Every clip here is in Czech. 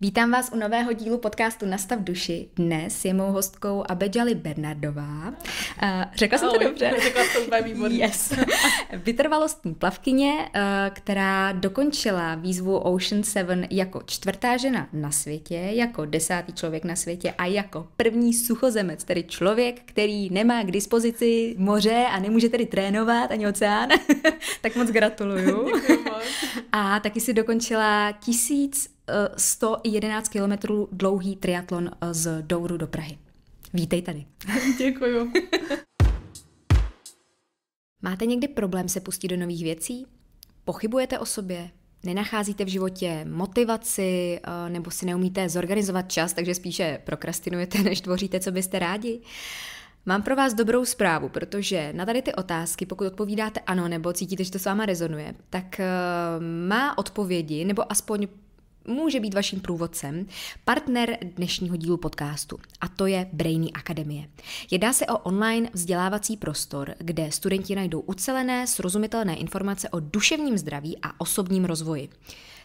Vítám vás u nového dílu podcastu Nastav duši. Dnes je mou hostkou Abedjali Bernardová. Uh, řekla jsem to dobře? Řekla to úplně výborně. Yes. Vytrvalostní plavkyně, uh, která dokončila výzvu Ocean 7 jako čtvrtá žena na světě, jako desátý člověk na světě a jako první suchozemec, tedy člověk, který nemá k dispozici moře a nemůže tedy trénovat ani oceán. tak moc gratuluju. Děkuji moc. A taky si dokončila tisíc 111 kilometrů dlouhý triatlon eh, z Douru do Prahy. Vítej tady. Děkuju. Máte někdy problém se pustit do nových věcí? Pochybujete o sobě? Nenacházíte v životě motivaci eh, nebo si neumíte zorganizovat čas, takže spíše prokrastinujete, než tvoříte, co byste rádi? Mám pro vás dobrou zprávu, protože na tady ty otázky, pokud odpovídáte ano nebo cítíte, že to s váma rezonuje, tak eh, má odpovědi, nebo aspoň může být vaším průvodcem partner dnešního dílu podcastu a to je Brainy Akademie. Jedná se o online vzdělávací prostor, kde studenti najdou ucelené, srozumitelné informace o duševním zdraví a osobním rozvoji.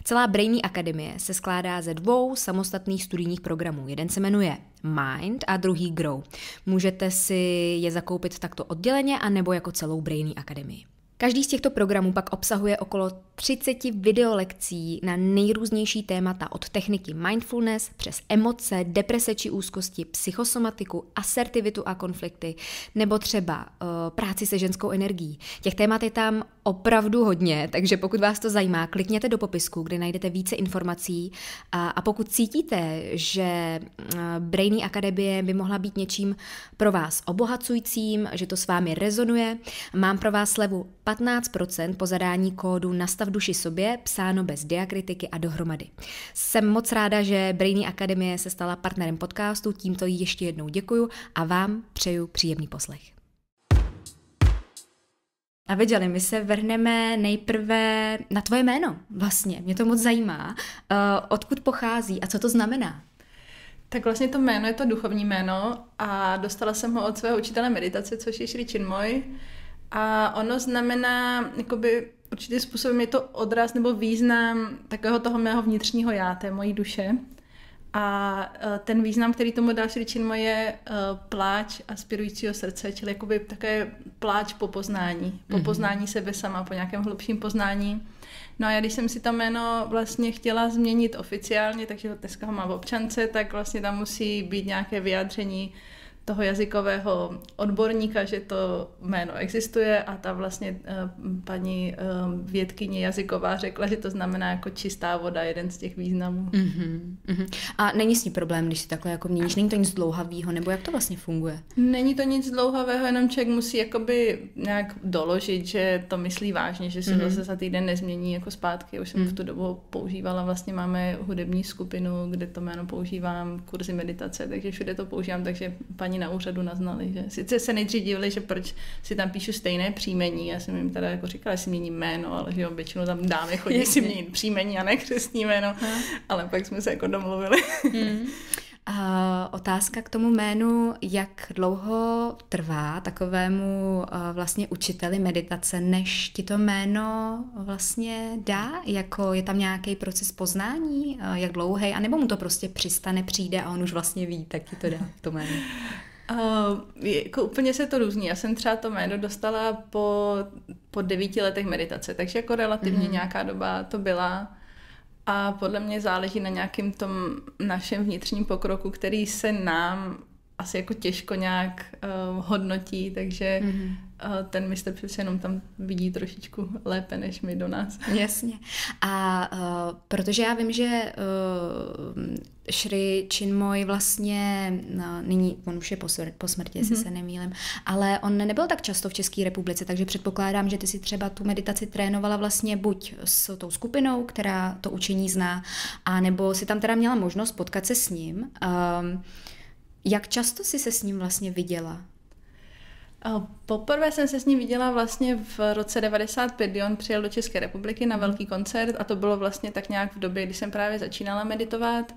Celá Brainy Akademie se skládá ze dvou samostatných studijních programů. Jeden se jmenuje Mind a druhý Grow. Můžete si je zakoupit takto odděleně a nebo jako celou Brainy Akademii. Každý z těchto programů pak obsahuje okolo 30 videolekcí na nejrůznější témata od techniky mindfulness přes emoce, deprese či úzkosti, psychosomatiku, asertivitu a konflikty, nebo třeba uh, práci se ženskou energií. Těch témat je tam opravdu hodně, takže pokud vás to zajímá, klikněte do popisku, kde najdete více informací a, a pokud cítíte, že uh, Brainy Akademie by mohla být něčím pro vás obohacujícím, že to s vámi rezonuje, mám pro vás slevu 15% po zadání kódu Nastav duši sobě, psáno bez diakritiky a dohromady. Jsem moc ráda, že Brainy Akademie se stala partnerem podcastu, tímto jí ještě jednou děkuju a vám přeju příjemný poslech. A viděli, my se vrhneme nejprve na tvoje jméno, vlastně. Mě to moc zajímá. Uh, odkud pochází a co to znamená? Tak vlastně to jméno je to duchovní jméno a dostala jsem ho od svého učitele meditace, což je Shri Chinmoy. A ono znamená, jakoby určitým způsobem je to odraz nebo význam takového toho mého vnitřního já, té mojí duše. A e, ten význam, který tomu dal Sri Chinmoy, je e, pláč aspirujícího srdce, čili jakoby také pláč po poznání, po mm-hmm. poznání sebe sama, po nějakém hlubším poznání. No a já když jsem si to jméno vlastně chtěla změnit oficiálně, takže dneska ho mám v občance, tak vlastně tam musí být nějaké vyjádření toho jazykového odborníka, že to jméno existuje a ta vlastně uh, paní uh, vědkyně jazyková řekla, že to znamená jako čistá voda, jeden z těch významů. Uh-huh. A není s ní problém, když si takhle jako měníš, není to nic dlouhavého, nebo jak to vlastně funguje? Není to nic dlouhavého, jenom člověk musí jakoby nějak doložit, že to myslí vážně, že se uh-huh. zase za týden nezmění jako zpátky. Už jsem uh-huh. v tu dobu používala, vlastně máme hudební skupinu, kde to jméno používám, kurzy meditace, takže všude to používám, takže paní na úřadu naznali, že sice se nejdřív divili, že proč si tam píšu stejné příjmení, já jsem jim teda jako říkala, že si měním jméno, ale že jo, většinou tam dámy chodí si měnit příjmení a ne křesní jméno, ale pak jsme se jako domluvili. Hmm. Otázka k tomu jménu, jak dlouho trvá takovému uh, vlastně učiteli meditace, než ti to jméno vlastně dá? Jako je tam nějaký proces poznání, uh, jak dlouhý, anebo mu to prostě přistane, přijde a on už vlastně ví, tak ti to dá to jméno? Uh, jako úplně se to různí. Já jsem třeba to jméno dostala po, po devíti letech meditace, takže jako relativně mm-hmm. nějaká doba to byla. A podle mě záleží na nějakém tom našem vnitřním pokroku, který se nám asi jako těžko nějak uh, hodnotí, takže mm-hmm. Ten mistr přece jenom tam vidí trošičku lépe než my do nás. Jasně. A uh, protože já vím, že uh, Shri Chinmoy vlastně, no, nyní, on už je po, po smrti, jestli mm-hmm. se nemýlim, ale on nebyl tak často v České republice, takže předpokládám, že ty si třeba tu meditaci trénovala vlastně buď s tou skupinou, která to učení zná, a nebo si tam teda měla možnost potkat se s ním. Um, jak často jsi se s ním vlastně viděla? Poprvé jsem se s ním viděla vlastně v roce 95, kdy on přijel do České republiky na velký koncert a to bylo vlastně tak nějak v době, kdy jsem právě začínala meditovat.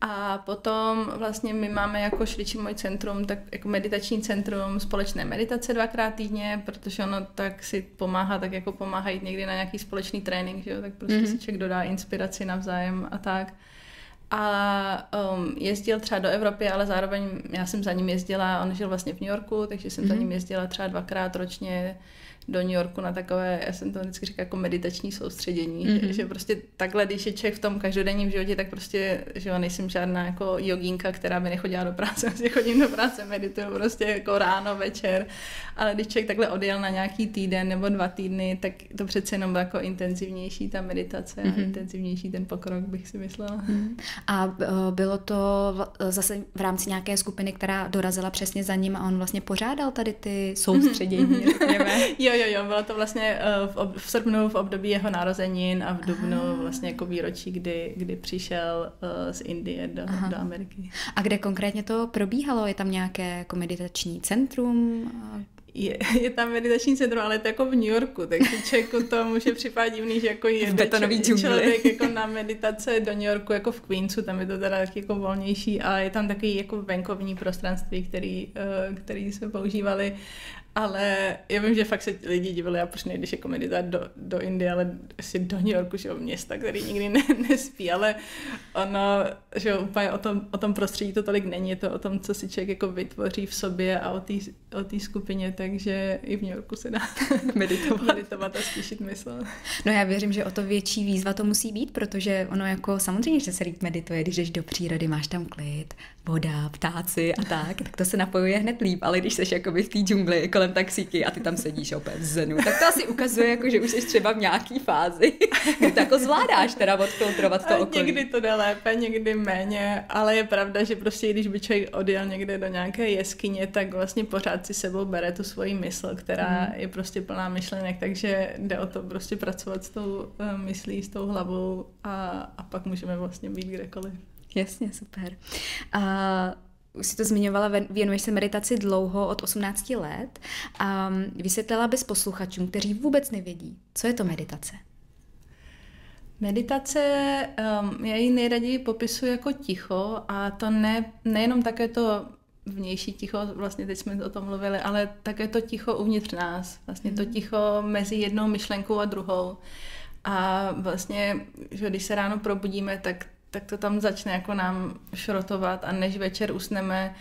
A potom vlastně my máme jako Šriči můj centrum, tak jako meditační centrum společné meditace dvakrát týdně, protože ono tak si pomáhá, tak jako pomáhá jít někdy na nějaký společný trénink, že jo? tak prostě mm-hmm. si člověk dodá inspiraci navzájem a tak. A um, jezdil třeba do Evropy, ale zároveň já jsem za ním jezdila, on žil vlastně v New Yorku, takže jsem mm-hmm. za mhm. ním jezdila třeba dvakrát ročně do New Yorku na takové, já jsem to vždycky říkala, jako meditační soustředění, mm-hmm. že prostě takhle, když je člověk v tom každodenním životě, tak prostě, že jo, nejsem žádná jako jogínka, která by nechodila do práce, vlastně chodím do práce, medituju prostě jako ráno, večer, ale když člověk takhle odjel na nějaký týden nebo dva týdny, tak to přece jenom bylo jako intenzivnější ta meditace mm-hmm. a intenzivnější ten pokrok, bych si myslela. Mm-hmm. A uh, bylo to zase v rámci nějaké skupiny, která dorazila přesně za ním a on vlastně pořádal tady ty soustředění, mm-hmm. jo, jo, jo, bylo to vlastně uh, v, ob- v srpnu v období jeho narozenin a v dubnu Aha. vlastně jako výročí, kdy, kdy přišel uh, z Indie do, do Ameriky. A kde konkrétně to probíhalo? Je tam nějaké jako meditační centrum? je, je tam meditační centrum, ale je to jako v New Yorku, takže člověku to může připadat divný, že jako jede č- člověk jako na meditace do New Yorku, jako v Queensu, tam je to teda taky jako volnější a je tam takový jako venkovní prostranství, který, uh, který jsme používali ale já vím, že fakt se lidi divili, a proč nejdeš jako meditovat do, do Indie, ale asi do New Yorku, že města, který nikdy ne, nespí, ale ono, že úplně o tom, o tom prostředí to tolik není, je to o tom, co si člověk jako vytvoří v sobě a o té o skupině, takže i v New Yorku se dá meditovat, meditovat a stíšit mysl. No já věřím, že o to větší výzva to musí být, protože ono jako samozřejmě, že se líp medituje, když jdeš do přírody, máš tam klid, voda, ptáci a tak, tak to se napojuje hned líp, ale když jsi jako v té džungli kolem taxíky a ty tam sedíš opět v zenu, tak to asi ukazuje, jako, že už jsi třeba v nějaký fázi, kdy to jako zvládáš teda odfiltrovat to okolí. Někdy to jde lépe, někdy méně, ale je pravda, že prostě když by člověk odjel někde do nějaké jeskyně, tak vlastně pořád si sebou bere tu svoji mysl, která mm. je prostě plná myšlenek, takže jde o to prostě pracovat s tou uh, myslí, s tou hlavou a, a pak můžeme vlastně být kdekoliv. Jasně, super. A už si to zmiňovala, věnuješ se meditaci dlouho, od 18 let. A vysvětlila bys posluchačům, kteří vůbec nevědí, co je to meditace? Meditace, um, já ji nejraději popisuji jako ticho a to ne, nejenom také to vnější ticho, vlastně teď jsme o tom mluvili, ale také to ticho uvnitř nás, vlastně to mhm. ticho mezi jednou myšlenkou a druhou. A vlastně, že když se ráno probudíme, tak tak to tam začne jako nám šrotovat a než večer usneme,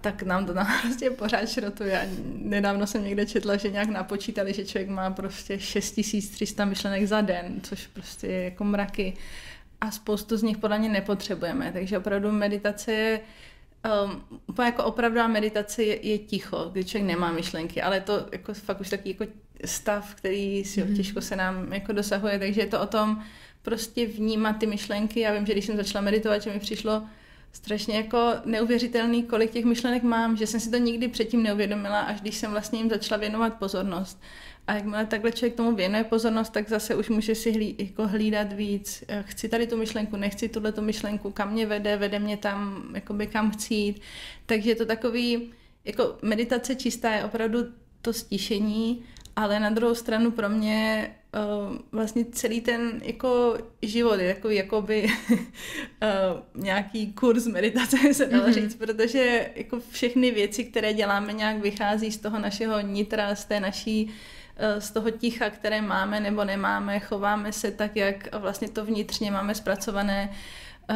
tak nám to tam prostě pořád šrotuje. A nedávno jsem někde četla, že nějak napočítali, že člověk má prostě 6300 myšlenek za den, což prostě je jako mraky. A spoustu z nich podle mě nepotřebujeme. Takže opravdu meditace je Um, úplně jako opravdová meditace je, je ticho, kdy člověk nemá myšlenky, ale to jako fakt už taky jako stav, který si mm-hmm. těžko se nám jako dosahuje, takže je to o tom prostě vnímat ty myšlenky. Já vím, že když jsem začala meditovat, že mi přišlo strašně jako neuvěřitelný, kolik těch myšlenek mám, že jsem si to nikdy předtím neuvědomila, až když jsem vlastně jim začala věnovat pozornost. A jakmile takhle člověk tomu věnuje pozornost, tak zase už může si hlí, jako hlídat víc. Chci tady tu myšlenku, nechci tuhle tu myšlenku, kam mě vede, vede mě tam, jakoby kam chci jít. Takže to takový, jako meditace čistá je opravdu to stišení, ale na druhou stranu pro mě uh, vlastně celý ten jako život je takový jakoby uh, nějaký kurz meditace se dalo mm-hmm. říct, protože jako všechny věci, které děláme, nějak vychází z toho našeho nitra, z té naší uh, z toho ticha, které máme nebo nemáme, chováme se tak, jak vlastně to vnitřně máme zpracované.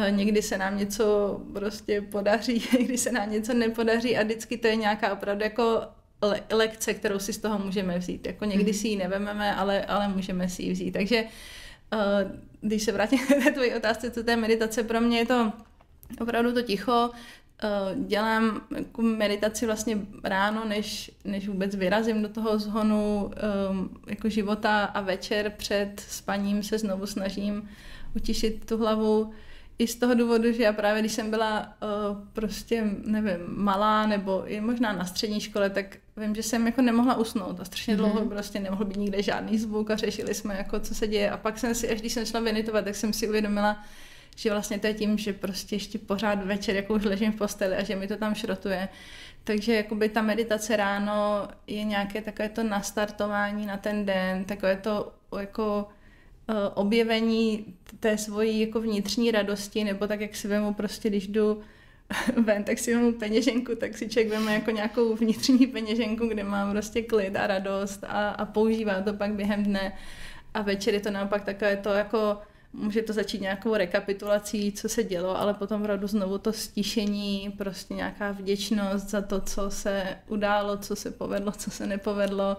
Někdy se nám něco prostě podaří, někdy se nám něco nepodaří a vždycky to je nějaká opravdu jako le- lekce, kterou si z toho můžeme vzít. Jako někdy si ji nevememe, ale, ale můžeme si ji vzít. Takže uh, když se vrátím k tvojí otázce, co to je meditace, pro mě je to opravdu to ticho, uh, dělám jako meditaci vlastně ráno, než, než vůbec vyrazím do toho zhonu um, jako života a večer před spaním se znovu snažím utišit tu hlavu, i z toho důvodu, že já právě když jsem byla uh, prostě, nevím, malá nebo i možná na střední škole, tak vím, že jsem jako nemohla usnout a strašně mm-hmm. dlouho prostě nemohl být nikde žádný zvuk a řešili jsme jako, co se děje. A pak jsem si, až když jsem šla venitovat, tak jsem si uvědomila, že vlastně to je tím, že prostě ještě pořád večer jako už ležím v posteli a že mi to tam šrotuje. Takže jakoby ta meditace ráno je nějaké takové to nastartování na ten den, takové to jako Eh, objevení té svojí jako vnitřní radosti, nebo tak, jak si vemu prostě, když jdu ven, tak si vemu peněženku, tak si člověk veme jako nějakou vnitřní peněženku, kde mám prostě klid a radost a, a používá to pak během dne. A večer je to naopak takové to jako může to začít nějakou rekapitulací, co se dělo, ale potom opravdu znovu to stišení, prostě nějaká vděčnost za to, co se událo, co se povedlo, co se nepovedlo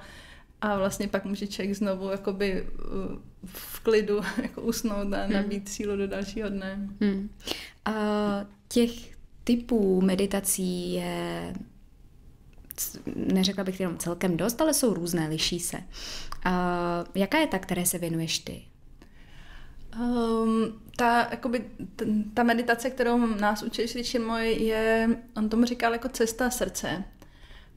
a vlastně pak může člověk znovu jakoby uh, v klidu jako usnout a hmm. nabít sílu do dalšího dne. Hmm. A těch typů meditací je neřekla bych jenom celkem dost, ale jsou různé, liší se. A jaká je ta, které se věnuješ ty? Um, ta, jakoby, ta meditace, kterou nás učí Sri můj, je, on tomu říkal jako cesta srdce,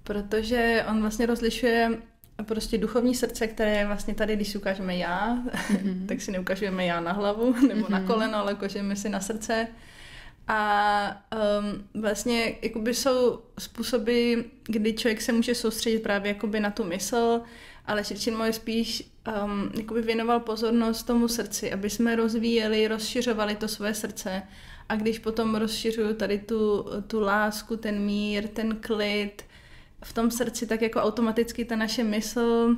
protože on vlastně rozlišuje prostě duchovní srdce, které je vlastně tady, když si ukážeme já, mm-hmm. tak si neukažujeme já na hlavu nebo mm-hmm. na koleno, ale ukážeme si na srdce. A um, vlastně jakoby jsou způsoby, kdy člověk se může soustředit právě jakoby na tu mysl, ale Širčin můj spíš um, jakoby věnoval pozornost tomu srdci, aby jsme rozvíjeli, rozšiřovali to své srdce. A když potom rozšiřuju tady tu, tu lásku, ten mír, ten klid v tom srdci, tak jako automaticky ta naše mysl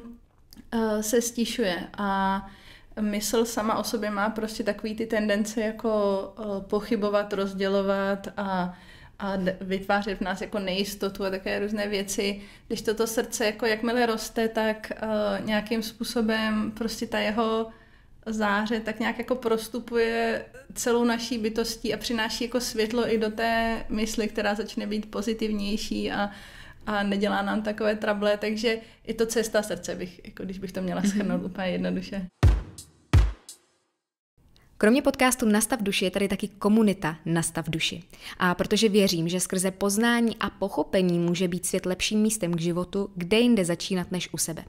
uh, se stíšuje. A mysl sama o sobě má prostě takový ty tendence jako uh, pochybovat, rozdělovat a a vytvářet v nás jako nejistotu a také různé věci. Když toto srdce jako jakmile roste, tak uh, nějakým způsobem prostě ta jeho záře tak nějak jako prostupuje celou naší bytostí a přináší jako světlo i do té mysli, která začne být pozitivnější a, a nedělá nám takové trable, takže je to cesta srdce, bych, jako když bych to měla schrnout mm-hmm. úplně jednoduše. Kromě podcastu Nastav duši je tady taky komunita Nastav duši. A protože věřím, že skrze poznání a pochopení může být svět lepším místem k životu, kde jinde začínat než u sebe.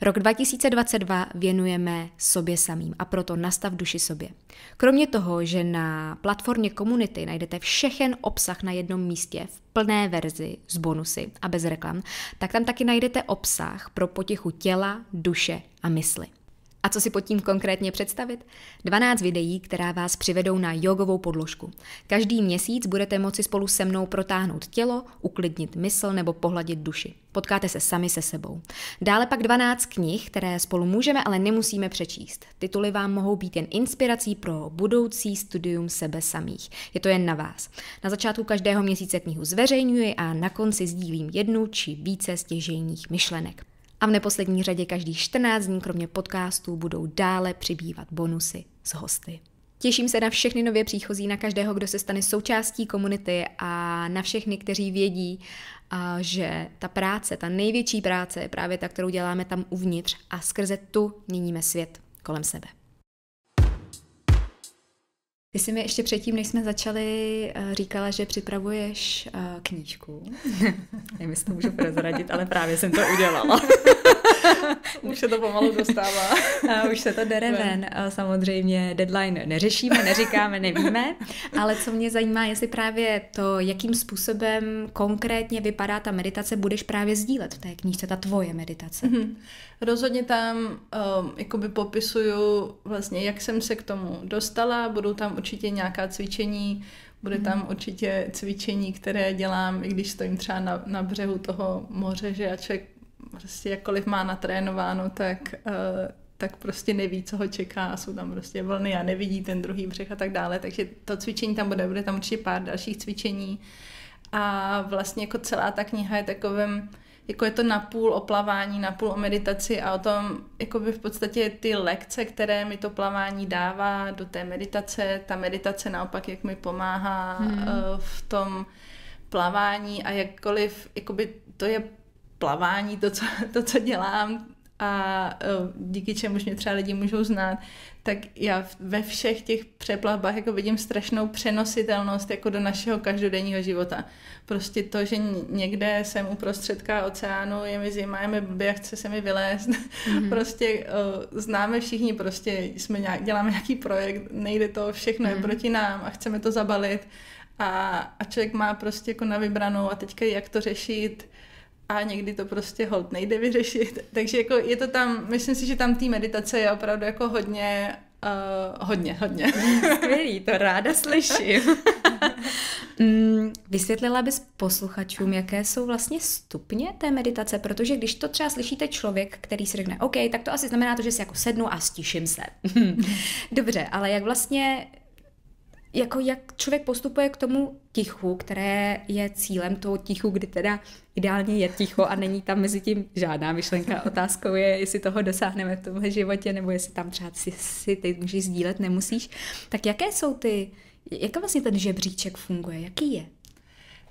Rok 2022 věnujeme sobě samým a proto Nastav duši sobě. Kromě toho, že na platformě komunity najdete všechen obsah na jednom místě v plné verzi s bonusy a bez reklam, tak tam taky najdete obsah pro potěchu těla, duše a mysli. A co si pod tím konkrétně představit? 12 videí, která vás přivedou na jogovou podložku. Každý měsíc budete moci spolu se mnou protáhnout tělo, uklidnit mysl nebo pohladit duši. Potkáte se sami se sebou. Dále pak 12 knih, které spolu můžeme, ale nemusíme přečíst. Tituly vám mohou být jen inspirací pro budoucí studium sebe samých. Je to jen na vás. Na začátku každého měsíce knihu zveřejňuji a na konci sdílím jednu či více stěžejních myšlenek. A v neposlední řadě každý 14 dní kromě podcastů budou dále přibývat bonusy z hosty. Těším se na všechny nově příchozí, na každého, kdo se stane součástí komunity a na všechny, kteří vědí, že ta práce, ta největší práce je právě ta, kterou děláme tam uvnitř a skrze tu měníme svět kolem sebe. Ty jsi mi ještě předtím, než jsme začali, eh, říkala, že připravuješ uh, knížku. Nevím, jestli to můžu prozradit, ale právě jsem to udělala. už se to pomalu dostává. A už se to dere ven. A samozřejmě deadline neřešíme, neříkáme, nevíme, ale co mě zajímá, jestli právě to, jakým způsobem konkrétně vypadá ta meditace, budeš právě sdílet v té knížce, ta tvoje meditace. Mm-hmm. Rozhodně tam um, jakoby popisuju vlastně, jak jsem se k tomu dostala, budou tam určitě nějaká cvičení, bude tam mhm. určitě cvičení, které dělám, i když stojím třeba na, na břehu toho moře, že a člověk prostě jakkoliv má natrénováno, tak, uh, tak prostě neví, co ho čeká a jsou tam prostě vlny a nevidí ten druhý břeh a tak dále. Takže to cvičení tam bude, bude tam určitě pár dalších cvičení. A vlastně jako celá ta kniha je takovým, jako je to napůl o plavání, napůl o meditaci a o tom, jako by v podstatě ty lekce, které mi to plavání dává do té meditace, ta meditace naopak, jak mi pomáhá hmm. v tom plavání a jakkoliv, jakoby to je plavání, to, co, to, co dělám a e, díky čemuž mě třeba lidi můžou znát, tak já ve všech těch přeplavbách jako vidím strašnou přenositelnost jako do našeho každodenního života. Prostě to, že někde jsem uprostředka oceánu, je mi zima, je mi blbě, chce se mi vylézt. Mm-hmm. prostě uh, známe všichni, prostě jsme nějak, děláme nějaký projekt, nejde to, všechno mm-hmm. je mhm. proti nám a chceme to zabalit. A, a člověk má prostě jako na vybranou a teďka jak to řešit, a někdy to prostě hold nejde vyřešit. Takže jako je to tam, myslím si, že tam té meditace je opravdu jako hodně, uh, hodně, hodně. Skvělý, to ráda slyším. Mm, vysvětlila bys posluchačům, jaké jsou vlastně stupně té meditace, protože když to třeba slyšíte člověk, který si řekne, OK, tak to asi znamená to, že si jako sednu a stiším se. Dobře, ale jak vlastně jako jak člověk postupuje k tomu tichu, které je cílem toho tichu, kdy teda ideálně je ticho a není tam mezi tím žádná myšlenka. Otázkou je, jestli toho dosáhneme v tomhle životě, nebo jestli tam třeba si, si ty můžeš sdílet, nemusíš. Tak jaké jsou ty, jak vlastně ten žebříček funguje, jaký je?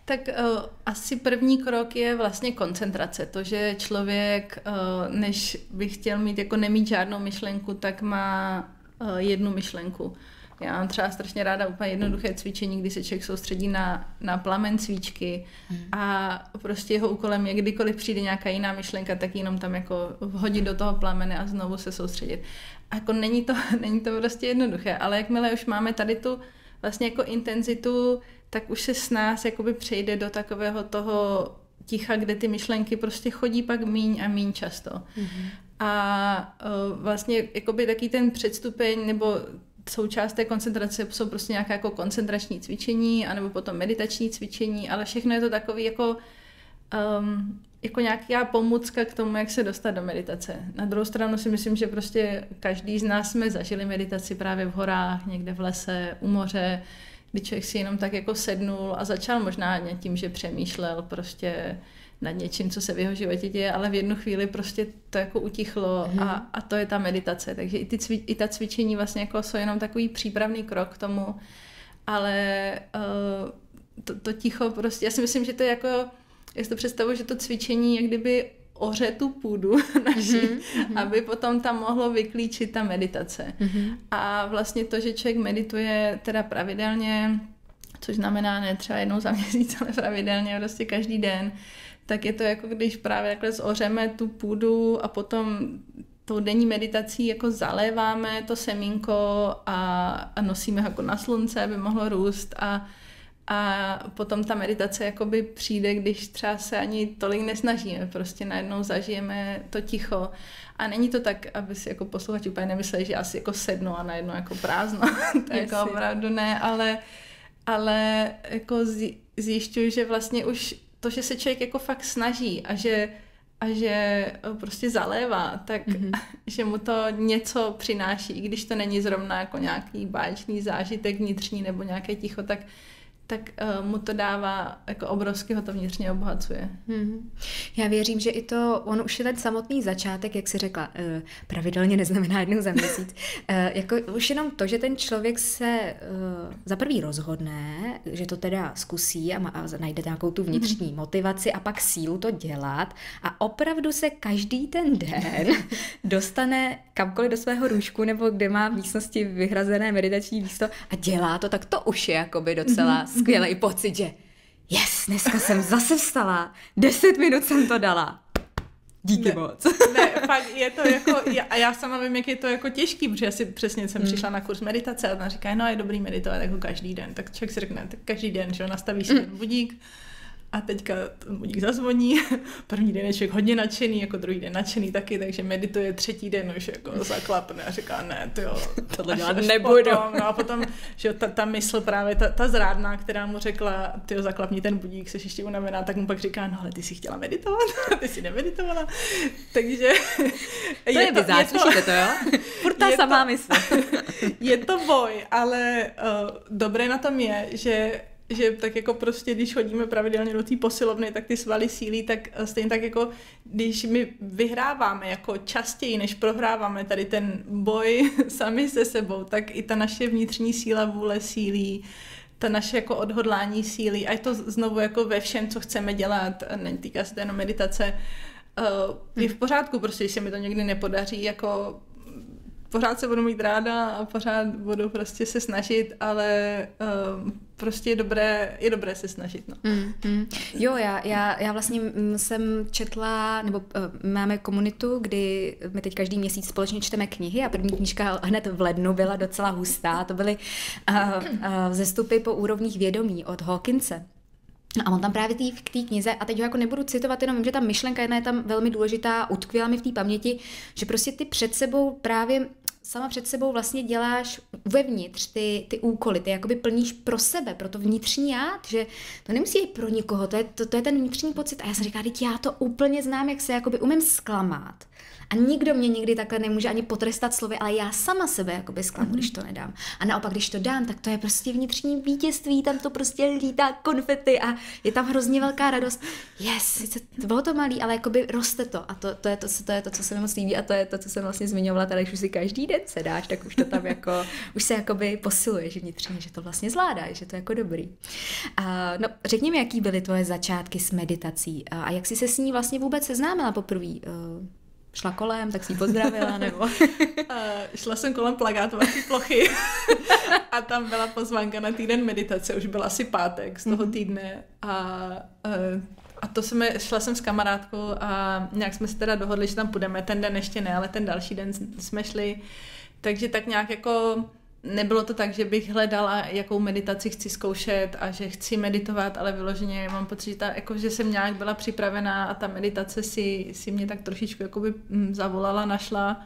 Tak uh, asi první krok je vlastně koncentrace. To, že člověk, uh, než by chtěl mít jako nemít žádnou myšlenku, tak má uh, jednu myšlenku. Já mám třeba strašně ráda úplně jednoduché cvičení, kdy se člověk soustředí na, na plamen svíčky hmm. a prostě jeho úkolem je, kdykoliv přijde nějaká jiná myšlenka, tak jenom tam jako vhodit do toho plamene a znovu se soustředit. A jako není to, není to prostě jednoduché, ale jakmile už máme tady tu vlastně jako intenzitu, tak už se s nás jakoby přejde do takového toho ticha, kde ty myšlenky prostě chodí pak míň a míň často. Mm-hmm. A uh, vlastně jakoby taky ten předstupeň nebo součást té koncentrace jsou prostě nějaké jako koncentrační cvičení, anebo potom meditační cvičení, ale všechno je to takový jako, um, jako nějaká pomůcka k tomu, jak se dostat do meditace. Na druhou stranu si myslím, že prostě každý z nás jsme zažili meditaci právě v horách, někde v lese, u moře, kdy člověk si jenom tak jako sednul a začal možná tím, že přemýšlel prostě nad něčím, co se v jeho životě děje, ale v jednu chvíli prostě to jako utichlo mm. a, a to je ta meditace. Takže i, ty cvi, i ta cvičení vlastně jako jsou jenom takový přípravný krok k tomu, ale uh, to, to ticho prostě, já si myslím, že to je jako, já si to představuji, že to cvičení jak kdyby oře tu půdu naši, mm-hmm. aby potom tam mohlo vyklíčit ta meditace. Mm-hmm. A vlastně to, že člověk medituje teda pravidelně, což znamená ne třeba jednou za měsíc, ale pravidelně prostě každý den, tak je to jako když právě takhle zořeme tu půdu a potom tou denní meditací jako zaléváme to semínko a, a nosíme ho jako na slunce, aby mohlo růst a, a potom ta meditace jakoby přijde, když třeba se ani tolik nesnažíme, prostě najednou zažijeme to ticho. A není to tak, aby si jako posluchači úplně nemysleli, že asi jako sednu a najednou jako prázdno, to je jako opravdu ne, ale, ale jako zjišťuju, že vlastně už to, že se člověk jako fakt snaží a že, a že eh, prostě zalévá, tak mm-hmm. že mu to něco přináší, i když to není zrovna jako nějaký báječný zážitek vnitřní nebo nějaké ticho, tak tak uh, mu to dává, jako obrovsky ho to vnitřně obohacuje. Hmm. Já věřím, že i to, on už je ten samotný začátek, jak si řekla, uh, pravidelně neznamená jednou za měsíc, uh, jako už jenom to, že ten člověk se uh, za prvý rozhodne, že to teda zkusí a, má, a najde nějakou tu vnitřní hmm. motivaci a pak sílu to dělat a opravdu se každý ten den dostane kamkoliv do svého růžku nebo kde má v místnosti vyhrazené meditační místo a dělá to, tak to už je jakoby docela hmm skvělý pocit, že yes, dneska jsem zase vstala, deset minut jsem to dala. Díky ne, moc. Ne, fakt je to jako, já, a já sama vím, jak je to jako těžký, protože asi přesně jsem hmm. přišla na kurz meditace a ona říká, no je dobrý meditovat jako každý den, tak člověk si řekne, tak každý den, že nastaví si ten budík, a teďka ten budík zazvoní. První den je člověk hodně nadšený, jako druhý den nadšený taky, takže medituje třetí den už jako zaklapne a říká, ne, ty jo, tohle dělat nebudu. Potom, no a potom, že ta, ta mysl právě, ta, ta zrádná, která mu řekla, ty jo, zaklapni ten budík, jsi ještě unavená, tak mu pak říká, no ale ty jsi chtěla meditovat, ty jsi nemeditovala. Takže... To je, je bizár, to, slyšíte to, jo? Furt ta samá to, mysl. je to boj, ale uh, dobré na tom je, že že tak jako prostě, když chodíme pravidelně do té posilovny, tak ty svaly sílí, tak stejně tak jako, když my vyhráváme jako častěji, než prohráváme tady ten boj sami se sebou, tak i ta naše vnitřní síla vůle sílí, ta naše jako odhodlání síly a je to znovu jako ve všem, co chceme dělat, netýká se to jenom meditace, uh, je v pořádku, prostě, když se mi to někdy nepodaří, jako pořád se budu mít ráda a pořád budu prostě se snažit, ale um, prostě je dobré, je dobré se snažit. No. Mm, mm. Jo, já, já, já vlastně jsem četla, nebo uh, máme komunitu, kdy my teď každý měsíc společně čteme knihy a první knížka hned v lednu byla docela hustá. To byly uh, uh, zestupy po úrovních vědomí od Hawkinse. No a on tam právě tý, v té knize, a teď ho jako nebudu citovat, jenom vím, že ta myšlenka jedna je tam velmi důležitá, utkvěla mi v té paměti, že prostě ty před sebou právě sama před sebou vlastně děláš vevnitř ty, ty úkoly, ty jakoby plníš pro sebe, pro to vnitřní já, že to nemusí být pro nikoho, to je, to, to je ten vnitřní pocit. A já jsem říkala, teď já to úplně znám, jak se jakoby umím zklamat. A nikdo mě nikdy takhle nemůže ani potrestat slovy, ale já sama sebe jakoby zklamu, mm-hmm. když to nedám. A naopak, když to dám, tak to je prostě vnitřní vítězství, tam to prostě lítá konfety a je tam hrozně velká radost. Yes, sice to bylo to malý, ale jakoby roste to. A to, to, je to, to je to, co se mi moc líbí a to je to, co jsem vlastně zmiňovala, tady už si každý den sedáš, tak už to tam jako, už se jakoby posiluje, že vnitřně, že to vlastně zvládáš, že to je jako dobrý. A, no, řekni mi, jaký byly tvoje začátky s meditací a, a jak jsi se s ní vlastně vůbec seznámila poprvé? Uh, šla kolem, tak si ji pozdravila, nebo... uh, šla jsem kolem plagátovací plochy a tam byla pozvánka na týden meditace, už byl asi pátek z toho mhm. týdne a uh, a to jsme, šla jsem s kamarádkou a nějak jsme se teda dohodli, že tam půjdeme, ten den ještě ne, ale ten další den jsme šli, takže tak nějak jako nebylo to tak, že bych hledala, jakou meditaci chci zkoušet a že chci meditovat, ale vyloženě mám pocit, že, ta, jako, že jsem nějak byla připravená a ta meditace si, si mě tak trošičku jakoby mm, zavolala, našla.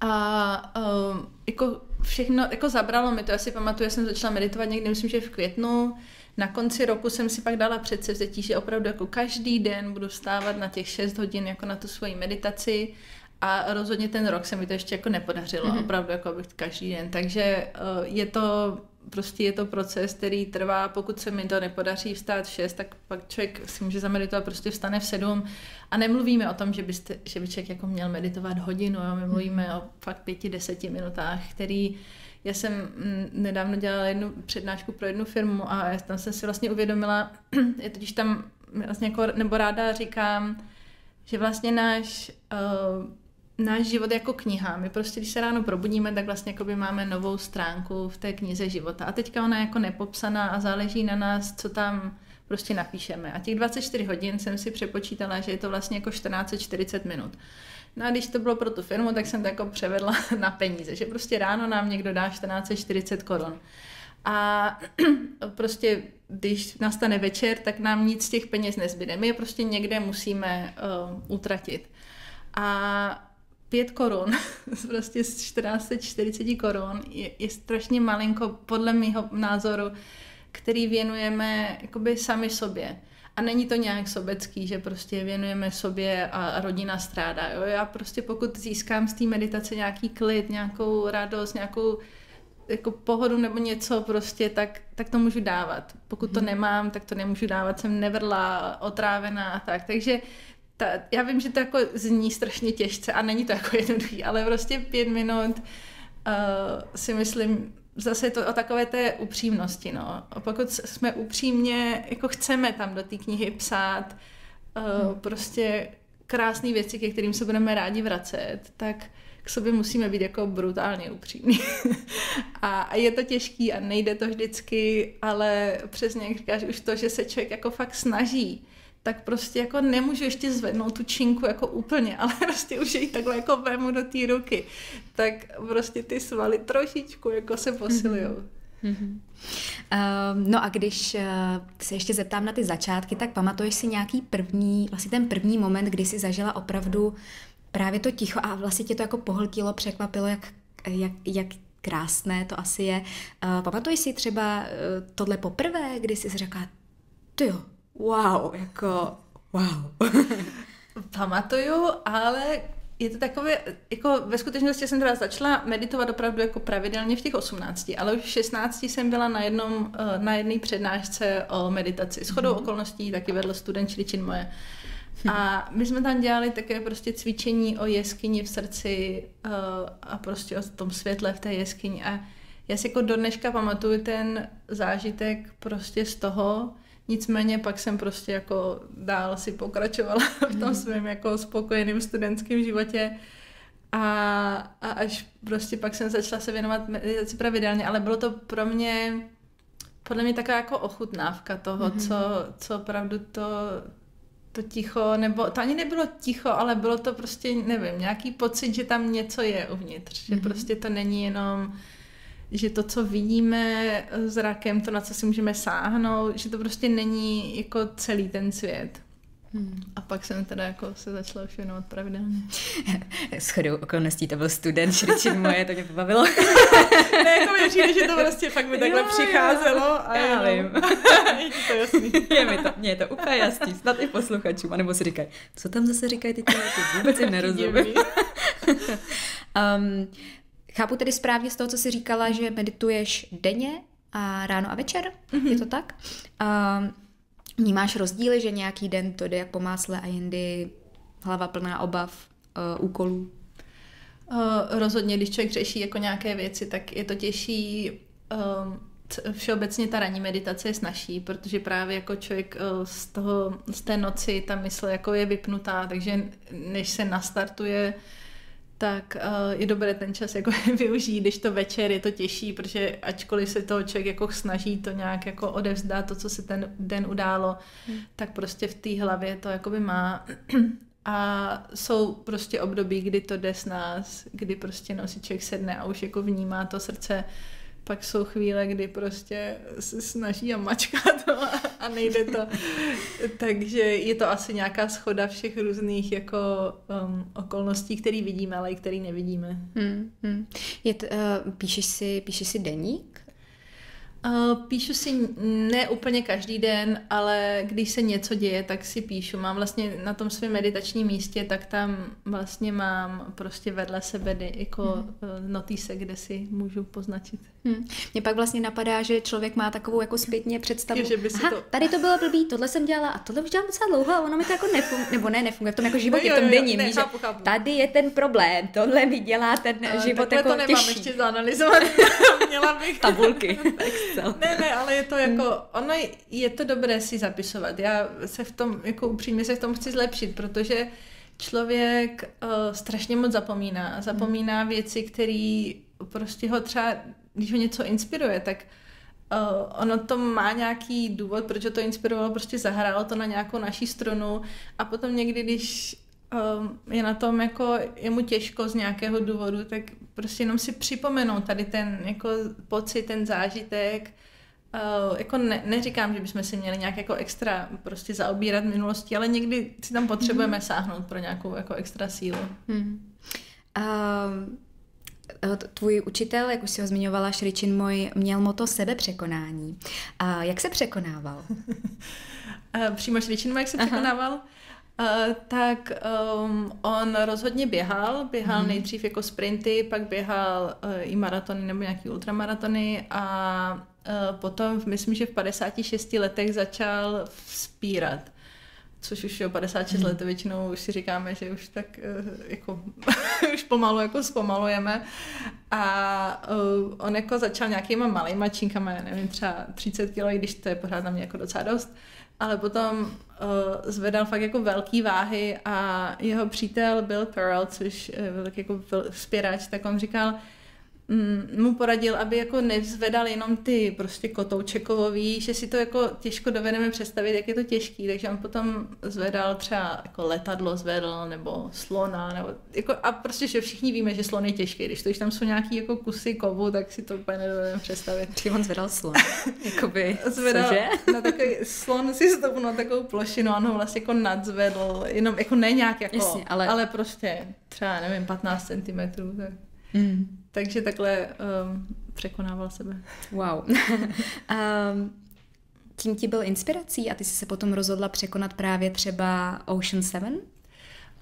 A um, jako všechno, jako zabralo mi to, já si pamatuju, já jsem začala meditovat někdy, myslím, že v květnu, na konci roku jsem si pak dala předsevzetí, že opravdu jako každý den budu vstávat na těch 6 hodin jako na tu svoji meditaci a rozhodně ten rok se mi to ještě jako nepodařilo, mm-hmm. opravdu jako bych každý den. Takže uh, je to prostě je to proces, který trvá, pokud se mi to nepodaří vstát v 6, tak pak člověk si může zameditovat, prostě vstane v 7 a nemluvíme o tom, že, byste, že by člověk jako měl meditovat hodinu, jo? my mluvíme o fakt pěti, deseti minutách, který já jsem mm, nedávno dělala jednu přednášku pro jednu firmu a tam jsem si vlastně uvědomila, je totiž tam vlastně jako, nebo ráda říkám, že vlastně náš uh, náš život jako kniha. My prostě, když se ráno probudíme, tak vlastně jako by máme novou stránku v té knize života. A teďka ona je jako nepopsaná a záleží na nás, co tam prostě napíšeme. A těch 24 hodin jsem si přepočítala, že je to vlastně jako 1440 minut. No a když to bylo pro tu firmu, tak jsem to jako převedla na peníze, že prostě ráno nám někdo dá 1440 korun. A prostě, když nastane večer, tak nám nic z těch peněz nezbyde. My je prostě někde musíme uh, utratit. A 5 korun, prostě z 1440 korun, je, je strašně malinko, podle mého názoru, který věnujeme jakoby sami sobě. A není to nějak sobecký, že prostě věnujeme sobě a rodina strádá. Jo? Já prostě pokud získám z té meditace nějaký klid, nějakou radost, nějakou jako pohodu nebo něco prostě, tak, tak to můžu dávat. Pokud to mhm. nemám, tak to nemůžu dávat, jsem nevrla, otrávená a tak. Takže ta, já vím, že to jako zní strašně těžce a není to jako jednoduchý, ale prostě pět minut uh, si myslím, zase je to o takové té upřímnosti, no. A pokud jsme upřímně, jako chceme tam do té knihy psát uh, hmm. prostě krásné věci, ke kterým se budeme rádi vracet, tak k sobě musíme být jako brutálně upřímní. a je to těžký a nejde to vždycky, ale přesně jak říkáš, už to, že se člověk jako fakt snaží tak prostě jako nemůžu ještě zvednout tu činku jako úplně, ale prostě už ji takhle jako vemu do té ruky, tak prostě ty svaly trošičku jako se posilujou. Mm-hmm. Uh, no a když uh, se ještě zeptám na ty začátky, tak pamatuješ si nějaký první, vlastně ten první moment, kdy jsi zažila opravdu právě to ticho a vlastně tě to jako pohltilo, překvapilo, jak, jak, jak krásné to asi je. Uh, pamatuješ si třeba uh, tohle poprvé, kdy jsi řekla, to jo, wow, jako wow. Pamatuju, ale je to takové, jako ve skutečnosti jsem teda začala meditovat opravdu jako pravidelně v těch 18, ale už v 16 jsem byla na jednom, eh, na jedné přednášce o meditaci. S chodou mm-hmm. okolností taky vedl student Čiličin moje. A my jsme tam dělali také prostě cvičení o jeskyni v srdci uh, a prostě o tom světle v té jeskyni. A já si jako do dneška pamatuju ten zážitek prostě z toho, Nicméně pak jsem prostě jako dál si pokračovala v tom mhm. svém jako spokojeném studentském životě a, a až prostě pak jsem začala se věnovat meditaci pravidelně, ale bylo to pro mě podle mě taková jako ochutnávka toho, mm-hmm. co, co opravdu to, to ticho, nebo to ani nebylo ticho, ale bylo to prostě, nevím, nějaký pocit, že tam něco je uvnitř, mm-hmm. že prostě to není jenom že to, co vidíme zrakem, to, na co si můžeme sáhnout, že to prostě není jako celý ten svět. Hmm. A pak jsem teda jako se začala už věnovat pravidelně. S chodou okolností to byl student Šričin moje, to mě pobavilo. ne, jako mi přijde, že to prostě fakt mi takhle jo, přicházelo. A já vím. je to jasný. je mi to, mě je to úplně jasný, snad i posluchačům, anebo si říkají, co tam zase říkají ty člověky, vůbec jim nerozumím. um, chápu tedy správně z toho, co jsi říkala, že medituješ denně a ráno a večer, mm-hmm. je to tak? Um, Vnímáš rozdíly, že nějaký den to jde jak po másle a jindy hlava plná obav, uh, úkolů? Uh, rozhodně, když člověk řeší jako nějaké věci, tak je to těžší. Um, všeobecně ta ranní meditace je snažší, protože právě jako člověk uh, z, toho, z té noci ta mysl jako je vypnutá, takže než se nastartuje tak uh, je dobré ten čas jako využít, když to večer je to těžší, protože ačkoliv se toho člověk jako snaží to nějak jako odevzdát, to, co se ten den událo, hmm. tak prostě v té hlavě to jakoby má. A jsou prostě období, kdy to jde s nás, kdy prostě nosí člověk sedne a už jako vnímá to srdce pak jsou chvíle, kdy prostě se snaží a mačká to a, a nejde to. Takže je to asi nějaká schoda všech různých jako um, okolností, které vidíme, ale i které nevidíme. Hmm, hmm. Je to, uh, píšeš, si, píšeš si deník? Uh, píšu si ne úplně každý den, ale když se něco děje, tak si píšu. Mám vlastně na tom svém meditačním místě, tak tam vlastně mám prostě vedle sebe jako mm. notýse, kde si můžu poznačit. Hmm. Mně pak vlastně napadá, že člověk má takovou jako zpětně představu, že by si aha, to... tady to bylo blbý, tohle jsem dělala a tohle už dělám docela dlouho a ono mi to jako nefunguje, nebo ne, nefunguje v tom jako životě, no jo, v tom denním, ne, chápu, chápu. tady je ten problém, tohle mi dělá ten uh, život jako to nemám těžší. ještě zanalizovat, měla bych... Tabulky, ne, ne, ale je to jako, hmm. ono je to dobré si zapisovat, já se v tom, jako upřímně se v tom chci zlepšit, protože člověk uh, strašně moc zapomíná. Zapomíná věci, které prostě ho třeba když ho něco inspiruje, tak uh, ono to má nějaký důvod, proč to inspirovalo, prostě zahrálo to na nějakou naší strunu a potom někdy, když um, je na tom jako, je mu těžko z nějakého důvodu, tak prostě jenom si připomenou tady ten jako pocit, ten zážitek, Uh, jako ne, neříkám, že bychom si měli nějak jako extra prostě zaobírat minulostí, ale někdy si tam potřebujeme mm. sáhnout pro nějakou jako extra sílu. Mm. Um, Eh, tvůj učitel, jak už si ho zmiňovala, Šričin můj, měl moto sebepřekonání. A jak se překonával? Eh, přímo Šričin jak se Aha. překonával? Uh, tak um, on rozhodně běhal, běhal hmm. nejdřív jako sprinty, pak běhal uh, i maratony nebo nějaký ultramaratony a uh, potom, myslím, že v 56 letech začal vzpírat což už je 56 hmm. let, většinou už si říkáme, že už tak eh, jako už pomalu jako zpomalujeme a uh, on jako začal nějakýma malýma činkama, nevím, třeba 30 kg, když to je pořád na mě jako docela dost, ale potom uh, zvedal fakt jako velký váhy a jeho přítel Bill Pearl, což byl tak jako vzpěrač, tak on říkal, mu poradil, aby jako nevzvedal jenom ty prostě kotoučekovový, že si to jako těžko dovedeme představit, jak je to těžký, takže on potom zvedal třeba jako letadlo zvedl, nebo slona, nebo jako, a prostě, že všichni víme, že slon je těžký, když to, když tam jsou nějaký jako kusy kovu, tak si to úplně nedovedeme představit. Či on zvedal slon, jakoby, zvedal cože? na takový slon si stoupil na takovou plošinu, on ho vlastně jako nadzvedl, jenom jako ne nějak jako, Jasně, ale... ale prostě třeba nevím, 15 cm, tak. Mm. Takže takhle um, překonával sebe. Wow. um, tím ti byl inspirací a ty jsi se potom rozhodla překonat právě třeba Ocean 7?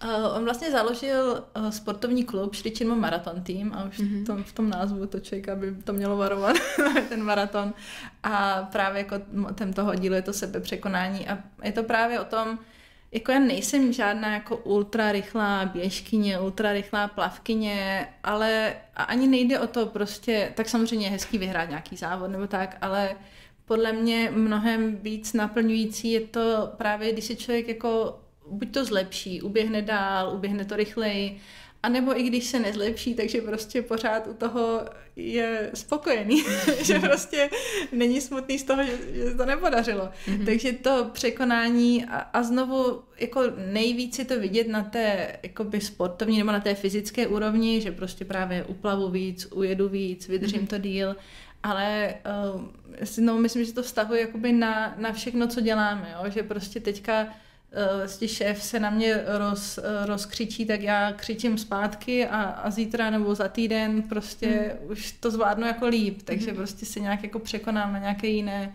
Uh, on vlastně založil uh, sportovní klub Šričinmo Marathon Team a už mm-hmm. tom, v tom názvu to člověk, aby to mělo varovat, ten maraton. A právě jako tento hodil je to sebepřekonání a je to právě o tom, jako já nejsem žádná jako ultra rychlá běžkyně, ultra rychlá plavkyně, ale a ani nejde o to prostě, tak samozřejmě je hezký vyhrát nějaký závod nebo tak, ale podle mě mnohem víc naplňující je to právě, když si člověk jako buď to zlepší, uběhne dál, uběhne to rychleji, a nebo i když se nezlepší, takže prostě pořád u toho je spokojený, že prostě není smutný z toho, že, že to nepodařilo. Mm-hmm. Takže to překonání a, a znovu jako nejvíc je to vidět na té jakoby sportovní nebo na té fyzické úrovni, že prostě právě uplavu víc, ujedu víc, vydržím mm-hmm. to díl, ale uh, no, myslím, že to vztahuje jakoby na, na všechno, co děláme, jo? že prostě teďka vlastně šéf se na mě roz, rozkřičí, tak já křičím zpátky a, a zítra nebo za týden prostě mm. už to zvládnu jako líp, takže mm. prostě se nějak jako překonám na nějaké jiné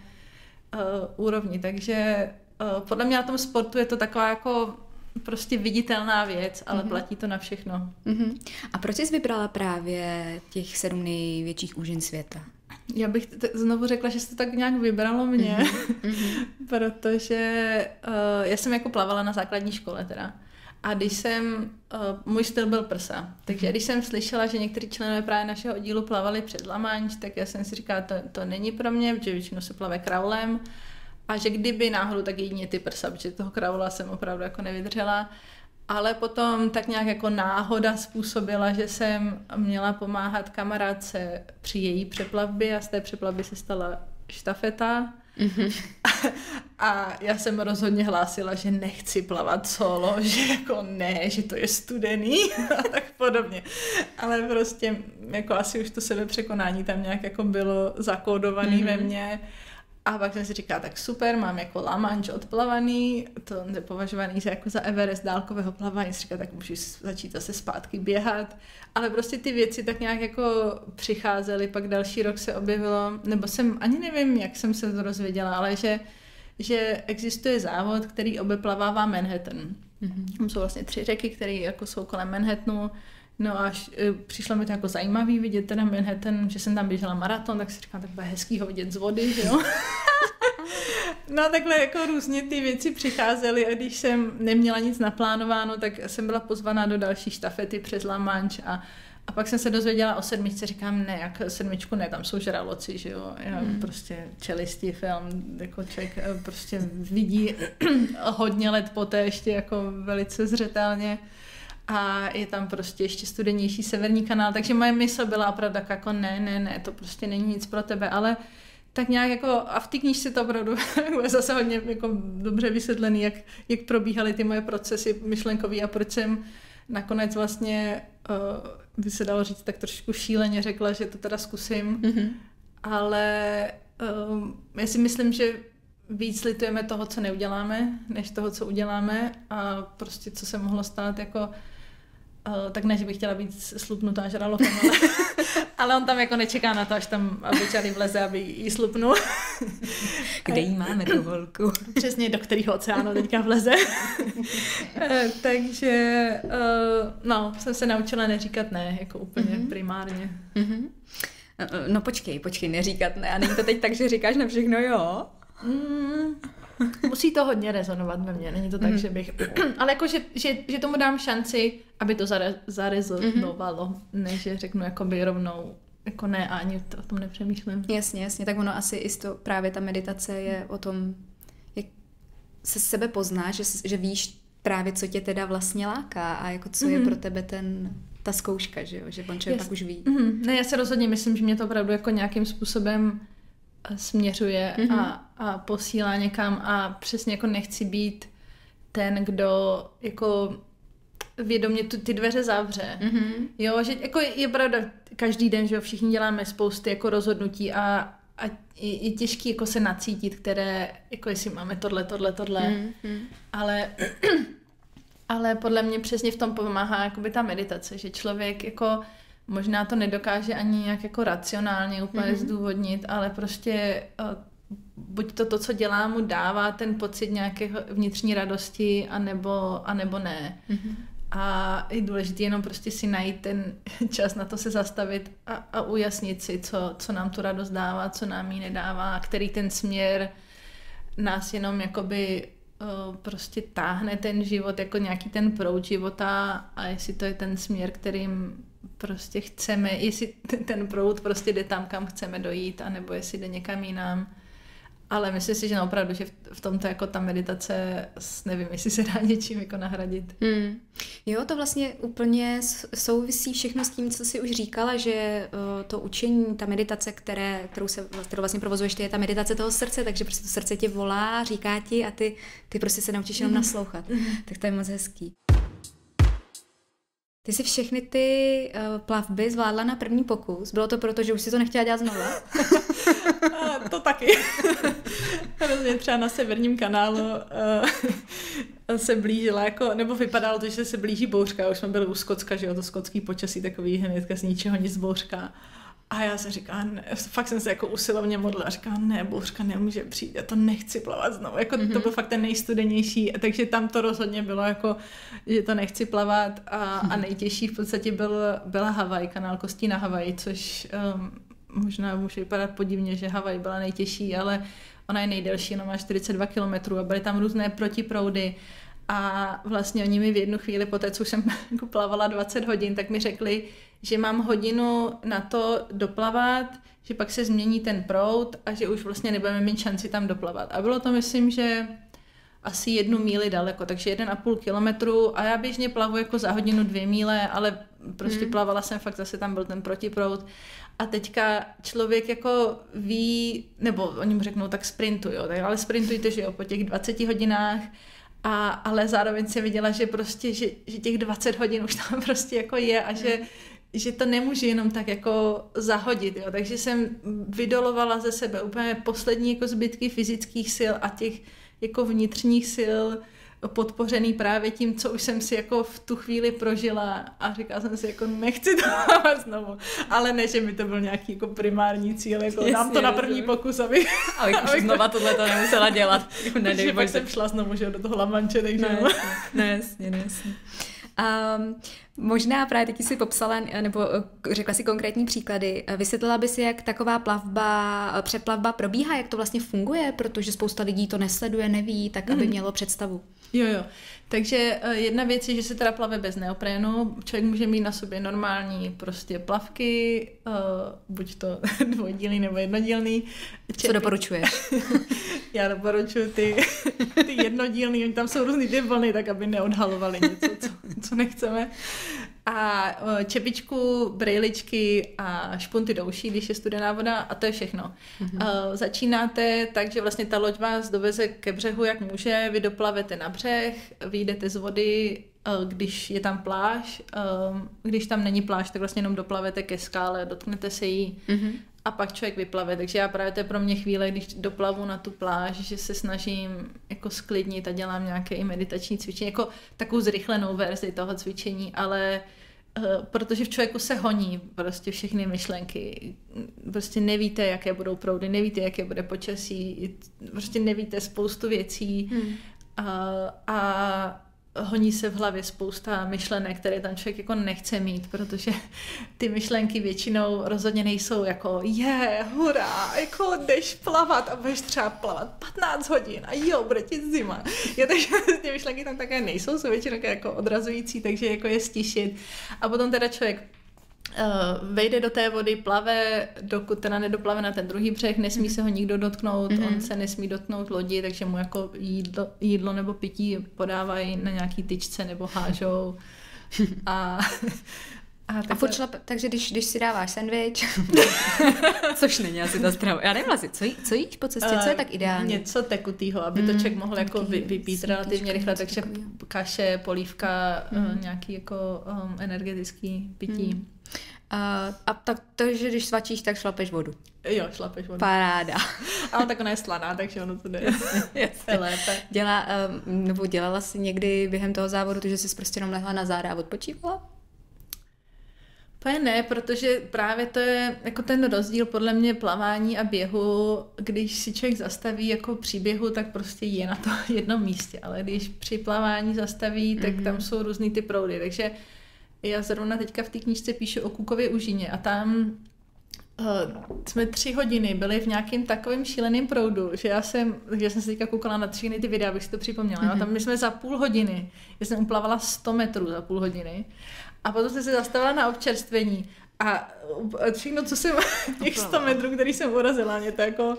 uh, úrovni, takže uh, podle mě na tom sportu je to taková jako prostě viditelná věc, ale mm-hmm. platí to na všechno. Mm-hmm. A proč jsi vybrala právě těch sedm největších úžin světa? Já bych t- znovu řekla, že se to tak nějak vybralo mě, mm-hmm. protože uh, já jsem jako plavala na základní škole teda. A když jsem, uh, můj styl byl prsa, takže když jsem slyšela, že někteří členové právě našeho oddílu plavali před Lamanč, tak já jsem si říkala, to, to není pro mě, protože většinou se plave kraulem a že kdyby náhodou, tak jedině ty prsa, protože toho kraula jsem opravdu jako nevydržela. Ale potom tak nějak jako náhoda způsobila, že jsem měla pomáhat kamarádce při její přeplavbě a z té přeplavby se stala štafeta. Mm-hmm. A já jsem rozhodně hlásila, že nechci plavat solo, že jako ne, že to je studený a tak podobně. Ale prostě jako asi už to sebepřekonání tam nějak jako bylo zakódované mm-hmm. ve mně. A pak jsem si říkala, tak super, mám jako La Manche odplavaný, to nepovažovaný za, jako za Everest dálkového plavání, si říkala, tak můžu začít zase zpátky běhat. Ale prostě ty věci tak nějak jako přicházely, pak další rok se objevilo, nebo jsem, ani nevím, jak jsem se to rozvěděla, ale že, že existuje závod, který obeplavává Manhattan. Mm-hmm. Tam jsou vlastně tři řeky, které jako jsou kolem Manhattanu, No a až, e, přišlo mi to jako zajímavý vidět ten Manhattan, že jsem tam běžela maraton, tak si říkám, tak bude hezký ho vidět z vody, že jo? no takhle jako různě ty věci přicházely a když jsem neměla nic naplánováno, tak jsem byla pozvaná do další štafety přes La Manche a a pak jsem se dozvěděla o sedmičce, říkám, ne, jak sedmičku ne, tam jsou žraloci, že jo, já hmm. prostě čelistý film, jako člověk e, prostě vidí hodně let poté ještě jako velice zřetelně a je tam prostě ještě studenější severní kanál, takže moje mysl byla opravdu tak jako ne, ne, ne, to prostě není nic pro tebe, ale tak nějak jako, a v té knížce to opravdu je zase hodně jako dobře vysvětlený, jak, jak probíhaly ty moje procesy myšlenkový a proč jsem nakonec vlastně, uh, by se dalo říct, tak trošku šíleně řekla, že to teda zkusím, mm-hmm. ale uh, já si myslím, že víc litujeme toho, co neuděláme, než toho, co uděláme a prostě co se mohlo stát jako Uh, tak ne, že bych chtěla být slupnutá žralochem, ale, ale on tam jako nečeká na to, až tam, aby Charlie vleze, aby jí slupnul. Kde jí máme tu holku? Přesně, do kterého oceánu teďka vleze. uh, takže, uh, no, jsem se naučila neříkat ne, jako úplně mm-hmm. primárně. Mm-hmm. No počkej, počkej, neříkat ne. A není to teď tak, že říkáš na všechno jo? Mm, musí to hodně rezonovat ve mně, není to tak, mm. že bych... Ale jako, že, že, že tomu dám šanci, aby to zare, zarezonovalo, mm-hmm. než že řeknu jakoby rovnou jako ne a ani to, o tom nepřemýšlím. Jasně, jasně, tak ono asi i to, právě ta meditace je o tom, jak se sebe poznáš, že, že víš právě, co tě teda vlastně láká a jako co mm-hmm. je mhm. pro tebe ten ta zkouška, že jo, že on člověk pak už ví. Mm-hmm. Ne, já se rozhodně myslím, že mě to opravdu jako nějakým způsobem směřuje mm-hmm. a, a posílá někam a přesně jako nechci být ten, kdo jako vědomě tu, ty dveře zavře. Mm-hmm. Jo, že jako je, je pravda, každý den, že jo, všichni děláme spousty jako rozhodnutí a, a je, je těžký jako se nacítit, které, jako jestli máme tohle, tohle, tohle, mm-hmm. ale ale podle mě přesně v tom pomáhá jakoby ta meditace, že člověk jako možná to nedokáže ani nějak jako racionálně úplně mm-hmm. zdůvodnit, ale prostě uh, buď to to, co dělá, mu dává ten pocit nějaké vnitřní radosti, anebo, anebo ne. Mm-hmm. A je důležité jenom prostě si najít ten čas na to se zastavit a, a ujasnit si, co, co nám tu radost dává, co nám ji nedává, který ten směr nás jenom jakoby uh, prostě táhne ten život jako nějaký ten proud života a jestli to je ten směr, kterým prostě chceme, jestli ten proud prostě jde tam, kam chceme dojít, anebo jestli jde někam jinam. Ale myslím si, že opravdu, že v tomto jako ta meditace, nevím, jestli se dá něčím jako nahradit. Hmm. Jo, to vlastně úplně souvisí všechno s tím, co jsi už říkala, že uh, to učení, ta meditace, které, kterou, se, kterou vlastně provozuješ, ty je ta meditace toho srdce, takže prostě to srdce tě volá, říká ti a ty, ty prostě se naučíš jenom mm. naslouchat. Mm. Tak to je moc hezký. Ty si všechny ty uh, plavby zvládla na první pokus. Bylo to proto, že už si to nechtěla dělat znova? to taky. Rozumím, třeba na severním kanálu uh, se blížila, jako, nebo vypadalo to, že se blíží bouřka, už jsme byli u Skocka, že jo, to skotský počasí, takový hnedka z ničeho nic bouřka. A já jsem říkala, ne, fakt jsem se jako usilovně modlila, říkala, ne, bouřka nemůže přijít, já to nechci plavat znovu, jako mm-hmm. to mhm. byl fakt ten nejstudenější, takže tam to rozhodně bylo jako, že to nechci plavat a, mm-hmm. a nejtěžší v podstatě byl, byla Havaj, kanál Kostí na Havaj, což um, možná může vypadat podivně, že Havaj byla nejtěžší, ale ona je nejdelší, ona má 42 km a byly tam různé protiproudy a vlastně oni mi v jednu chvíli, po té, co jsem jako plavala 20 hodin, tak mi řekli, že mám hodinu na to doplavat, že pak se změní ten proud a že už vlastně nebudeme mít šanci tam doplavat. A bylo to, myslím, že asi jednu míli daleko, takže jeden a půl kilometru a já běžně plavu jako za hodinu dvě míle, ale prostě hmm. plavala jsem fakt, zase tam byl ten protiproud a teďka člověk jako ví, nebo oni mu řeknou tak sprintuj, jo, tak ale sprintujte, že jo, po těch 20 hodinách a, ale zároveň jsem viděla, že prostě, že, že těch 20 hodin už tam prostě jako je a že, že to nemůže jenom tak jako zahodit, jo. Takže jsem vydolovala ze sebe úplně poslední jako zbytky fyzických sil a těch jako vnitřních sil, podpořený právě tím, co už jsem si jako v tu chvíli prožila a říkala jsem si jako nechci to znovu. Ale ne, že mi to byl nějaký jako primární cíl, jako Jasně, dám to na první rozumím. pokus, aby... Ale už znova tohle to nemusela dělat. Nedej, pak jsem šla znovu že, do toho lamanče, takže... Ne, ne, jasně, ne, jasně. Um, možná právě teď si popsala, nebo eh, řekla si konkrétní příklady. Vysvětlila by si, jak taková plavba, přeplavba probíhá, jak to vlastně funguje, protože spousta lidí to nesleduje, neví, tak aby mm. mělo představu. Jo, jo. Takže jedna věc je, že se teda plave bez neoprénu. Člověk může mít na sobě normální prostě plavky, uh, buď to dvojdílný nebo jednodílný. Čepy. Co doporučuješ? Já doporučuji ty, ty jednodílný, tam jsou různý ty vlny, tak aby neodhalovali něco, co, co nechceme a čepičku, brejličky a špunty do uší, když je studená voda a to je všechno. Mm-hmm. Začínáte tak, že vlastně ta loď vás doveze ke břehu, jak může, vy doplavete na břeh, vyjdete z vody, když je tam pláž, když tam není pláž, tak vlastně jenom doplavete ke skále, dotknete se jí mm-hmm. A pak člověk vyplave. Takže já právě to je pro mě chvíle, když doplavu na tu pláž, že se snažím jako sklidnit a dělám nějaké i meditační cvičení, jako takovou zrychlenou verzi toho cvičení, ale Eh, protože v člověku se honí prostě všechny myšlenky. Prostě nevíte, jaké budou proudy, nevíte, jaké bude počasí, prostě nevíte spoustu věcí. Hmm. A, a honí se v hlavě spousta myšlenek, které tam člověk jako nechce mít, protože ty myšlenky většinou rozhodně nejsou jako je, hurá, jako jdeš plavat a budeš třeba plavat 15 hodin a jo, bude ti zima. Je, takže ty myšlenky tam také nejsou, jsou většinou jako odrazující, takže jako je stišit. A potom teda člověk vejde do té vody, plave, dokud teda nedoplave na ten druhý břeh, nesmí se ho nikdo dotknout, mm-hmm. on se nesmí dotknout lodi, takže mu jako jídlo, jídlo nebo pití podávají na nějaký tyčce nebo hážou. A, a, a furt šlap, takže když, když si dáváš sandwich, což není asi ta strava. Já nevím asi, co, jí, co jíš po cestě, co je tak ideální? Něco tekutýho, aby mm, to člověk mohl jako vy, vypít relativně rychle, takže kaše, polívka, mm. nějaký jako um, energetický pití. Mm. Uh, a tak to, že když svačíš, tak šlapeš vodu. Jo, šlapeš vodu. Paráda. Ale tak ona je slaná, takže ono to jde. Jasně, jasně. lépe. Dělá, um, nebo dělala jsi někdy během toho závodu to, že jsi prostě jenom lehla na záda a odpočívala? Úplně ne, protože právě to je jako ten rozdíl podle mě plavání a běhu, když si člověk zastaví jako při běhu, tak prostě je na to jednom místě, ale když při plavání zastaví, tak mm-hmm. tam jsou různý ty proudy, takže já zrovna teďka v té knížce píšu o Kukově užině a tam uh, jsme tři hodiny byli v nějakém takovém šíleném proudu, že já jsem, že jsem se teďka koukala na tři ty videa, abych si to připomněla. Mm-hmm. A tam my jsme za půl hodiny, já jsem uplavala 100 metrů za půl hodiny a potom jsem se zastavila na občerstvení a všechno, co jsem, těch 100 metrů, který jsem urazila, mě to jako,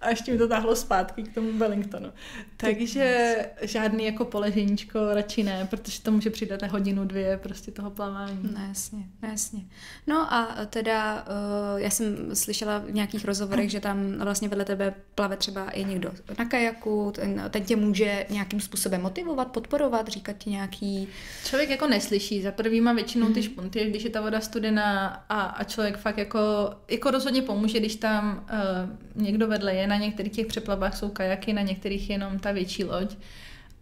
a ještě mi to táhlo zpátky k tomu Wellingtonu. Takže žádný jako poleženíčko radši ne, protože to může přidat na hodinu, dvě prostě toho plavání. No jasně, no jasně. No a teda uh, já jsem slyšela v nějakých rozhovorech, že tam vlastně vedle tebe plave třeba i někdo na kajaku, ten, ten tě může nějakým způsobem motivovat, podporovat, říkat ti nějaký... Člověk jako neslyší, za prvý má většinou ty mhm. špunty, když je ta voda studená a, a člověk fakt jako, jako rozhodně pomůže, když tam uh, někdo vedle je, na některých těch přeplavách jsou kajaky, na některých jenom ta větší loď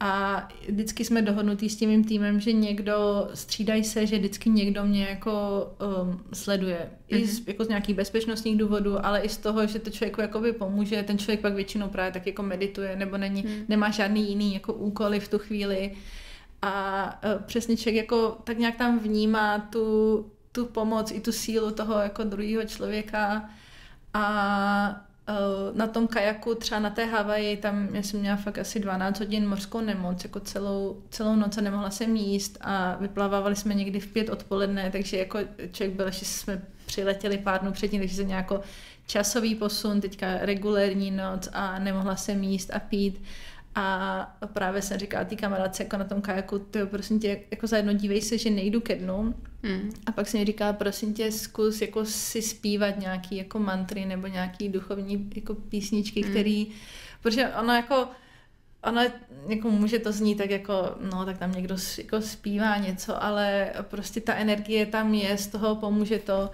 a vždycky jsme dohodnutí s tím mým týmem, že někdo, střídají se, že vždycky někdo mě jako um, sleduje. Mm-hmm. I z, mhm. jako z nějakých bezpečnostních důvodů, ale i z toho, že to člověku jakoby pomůže. Ten člověk pak většinou právě tak jako medituje, nebo není, mm. nemá žádný jiný jako úkoly v tu chvíli. A uh, přesně člověk jako tak nějak tam vnímá tu, tu pomoc i tu sílu toho jako druhého člověka a Eh, na tom kajaku, třeba na té Havaji, tam já jsem měla fakt asi 12 hodin mořskou nemoc, jako celou, celou noc a nemohla jsem jíst a vyplavávali jsme někdy v pět odpoledne, takže jako člověk byl, že jsme přiletěli pár dnů předtím, takže jsem nějako časový posun, teďka regulérní noc a nemohla jsem jíst a pít. A právě jsem říkala té kamarádce jako na tom kajaku, ty prosím tě, jako zajedno dívej se, že nejdu ke dnu. Mm. A pak jsem mi říkala, prosím tě, zkus jako si zpívat nějaký jako mantry nebo nějaký duchovní jako písničky, mm. který, protože ono jako ono jako může to znít tak jako, no tak tam někdo jako zpívá něco, ale prostě ta energie tam je, z toho pomůže to.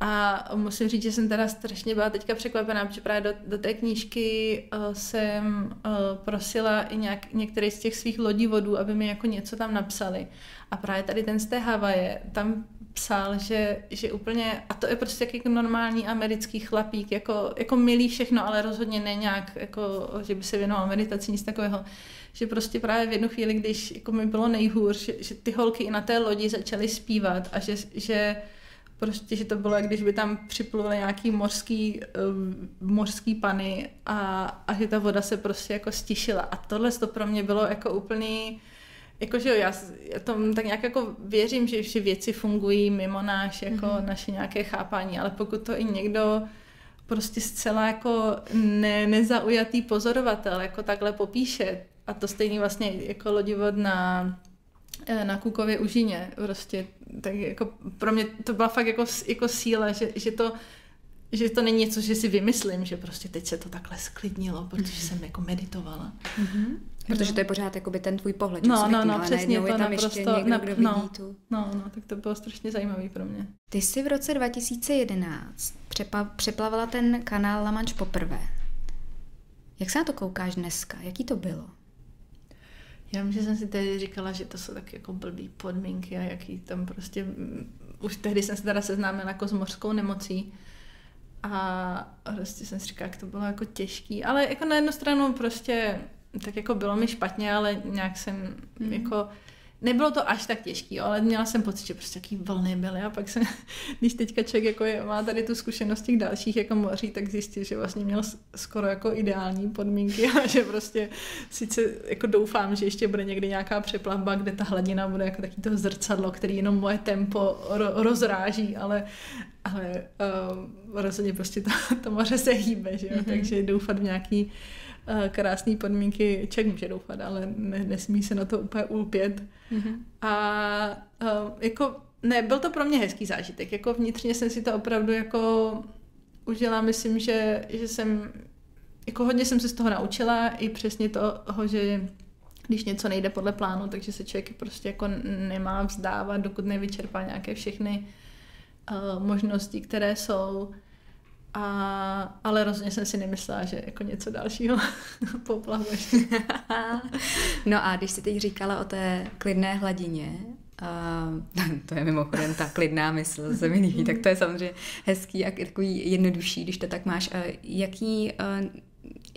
A musím říct, že jsem teda strašně byla teďka překvapená, protože právě do, do té knížky uh, jsem uh, prosila i nějak, některý z těch svých lodivodů, aby mi jako něco tam napsali. A právě tady ten z té Havaje tam psal, že, že úplně, a to je prostě jako normální americký chlapík, jako, jako milý všechno, ale rozhodně ne nějak, jako, že by se věnoval meditaci, nic takového, že prostě právě v jednu chvíli, když jako mi bylo nejhůř, že, že ty holky i na té lodi začaly zpívat a že, že prostě, že to bylo, když by tam připluly nějaký mořský, uh, mořský pany a, a že ta voda se prostě jako stišila. A tohle to pro mě bylo jako úplný, jakože jo, já, já tom tak nějak jako věřím, že vše věci fungují mimo náš, jako mm-hmm. naše nějaké chápání, ale pokud to i někdo prostě zcela jako ne, nezaujatý pozorovatel jako takhle popíše, a to stejný vlastně jako lodivod na na Kukově užině. Prostě, tak jako pro mě to byla fakt jako, jako síla, že, že to že to není něco, že si vymyslím, že prostě teď se to takhle sklidnilo, protože mm-hmm. jsem jako meditovala. Mm-hmm. Protože to je pořád jakoby ten tvůj pohled. No, no, no, přesně to je tam naprosto, ještě někdo, kdo no, vidí tu... No, no, tak to bylo strašně zajímavý pro mě. Ty jsi v roce 2011 přepa, přeplavala ten kanál La Manche poprvé. Jak se na to koukáš dneska? Jaký to bylo? Já vím, že jsem si tehdy říkala, že to jsou tak jako blbý podmínky a jaký tam prostě... Už tehdy jsem se teda seznámila jako s mořskou nemocí a prostě jsem si říkala, jak to bylo jako těžký, ale jako na jednu stranu prostě tak jako bylo mi špatně, ale nějak jsem mm. jako nebylo to až tak těžký, ale měla jsem pocit, že prostě jaký vlny byly a pak jsem, když teďka člověk jako je, má tady tu zkušenost těch dalších jako moří, tak zjistil, že vlastně měl skoro jako ideální podmínky a že prostě sice jako doufám, že ještě bude někdy nějaká přeplavba, kde ta hladina bude jako taky to zrcadlo, který jenom moje tempo ro- rozráží, ale, ale uh, rozhodně prostě to, to moře se hýbe, že jo? Mm-hmm. takže doufat v nějaký Eh, krásné podmínky člověk může doufat, ale ne, nesmí se na to úplně ulpět. Mm-hmm. A uh, jako, ne, byl to pro mě hezký zážitek. Jako vnitřně jsem si to opravdu jako užila. Myslím, že, že jsem, jako hodně jsem se z toho naučila i přesně toho, že když něco nejde podle plánu, takže se člověk prostě jako nemá vzdávat, dokud nevyčerpá nějaké všechny uh, možnosti, které jsou. A, ale rozhodně jsem si nemyslela, že jako něco dalšího poplavu no a když jsi teď říkala o té klidné hladině, Uh, to je mimochodem ta klidná mysl, se mi líbí, tak to je samozřejmě hezký a takový jednodušší, když to tak máš. Uh, jaký uh,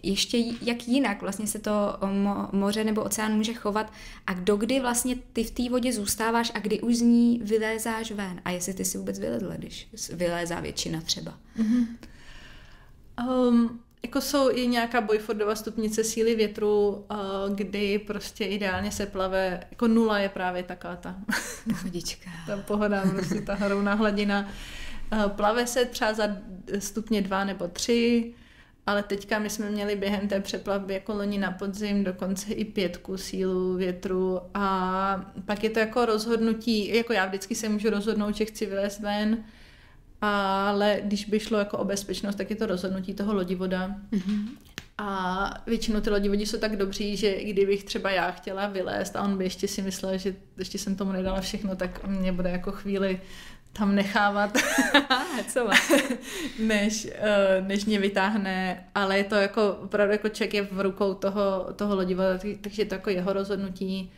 ještě jak jinak vlastně se to mo- moře nebo oceán může chovat a kdo kdy vlastně ty v té vodě zůstáváš a kdy už z ní vylézáš ven a jestli ty si vůbec vylezla, když vylézá většina třeba. Mm-hmm. Um, jako jsou i nějaká Boyfordova stupnice síly větru, uh, kdy prostě ideálně se plave, jako nula je právě taká ta pohodička. ta pohoda, prostě ta hrovná hladina. Uh, plave se třeba za stupně dva nebo tři, ale teďka my jsme měli během té přeplavby jako loni na podzim dokonce i pětku sílu větru a pak je to jako rozhodnutí, jako já vždycky se můžu rozhodnout, že chci vylézt ven, ale když by šlo jako o bezpečnost, tak je to rozhodnutí toho lodivoda. Mm-hmm. A většinou ty lodi jsou tak dobří, že i kdybych třeba já chtěla vylézt a on by ještě si myslel, že ještě jsem tomu nedala všechno, tak mě bude jako chvíli tam nechávat, než, eh, než mě vytáhne, ale je to jako opravdu jako ček je v rukou toho, toho lodivoda, takže je to jako jeho rozhodnutí.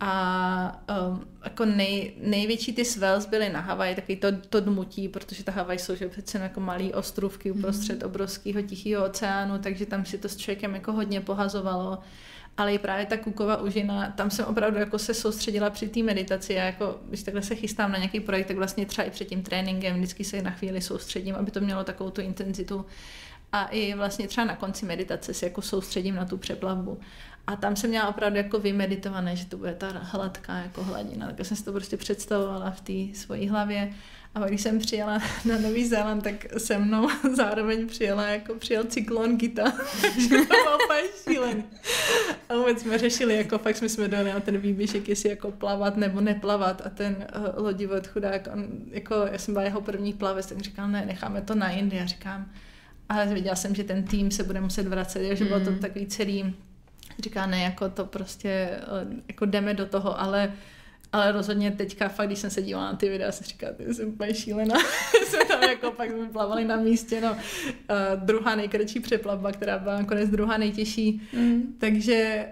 A um, jako nej, největší ty swells byly na Havaji, takový to, to dmutí, protože ta Havaj jsou že přece jako malý ostrovky uprostřed mm. obrovského tichého oceánu, takže tam si to s člověkem jako hodně pohazovalo ale i právě ta kuková užina, tam jsem opravdu jako se soustředila při té meditaci. Já jako, když takhle se chystám na nějaký projekt, tak vlastně třeba i před tím tréninkem vždycky se na chvíli soustředím, aby to mělo takovou tu intenzitu. A i vlastně třeba na konci meditace se jako soustředím na tu přeplavbu. A tam jsem měla opravdu jako vymeditované, že to bude ta hladká jako hladina. Tak jsem si to prostě představovala v té svojí hlavě. A když jsem přijela na Nový Zéland, tak se mnou zároveň přijela, jako přijel cyklon Gita, takže to bylo úplně šílený. A vůbec jsme řešili, jako fakt jsme jsme dali na ten výběžek, jestli jako plavat nebo neplavat a ten uh, lodivod chudák, on, jako já jsem byla jeho první plavec, tak říkal, ne, necháme to na jindy. A říkám, ale viděla jsem, že ten tým se bude muset vracet, že bylo to mm. takový celý, říká, ne, jako to prostě, eh, jako jdeme do toho, ale ale rozhodně teďka fakt, když jsem se dívala na ty videa, jsem říkala, ty jsem úplně šílená. jsme tam jako pak jsme plavali na místě, no. Uh, druhá nejkratší přeplavba, která byla nakonec druhá nejtěžší. Mm. Takže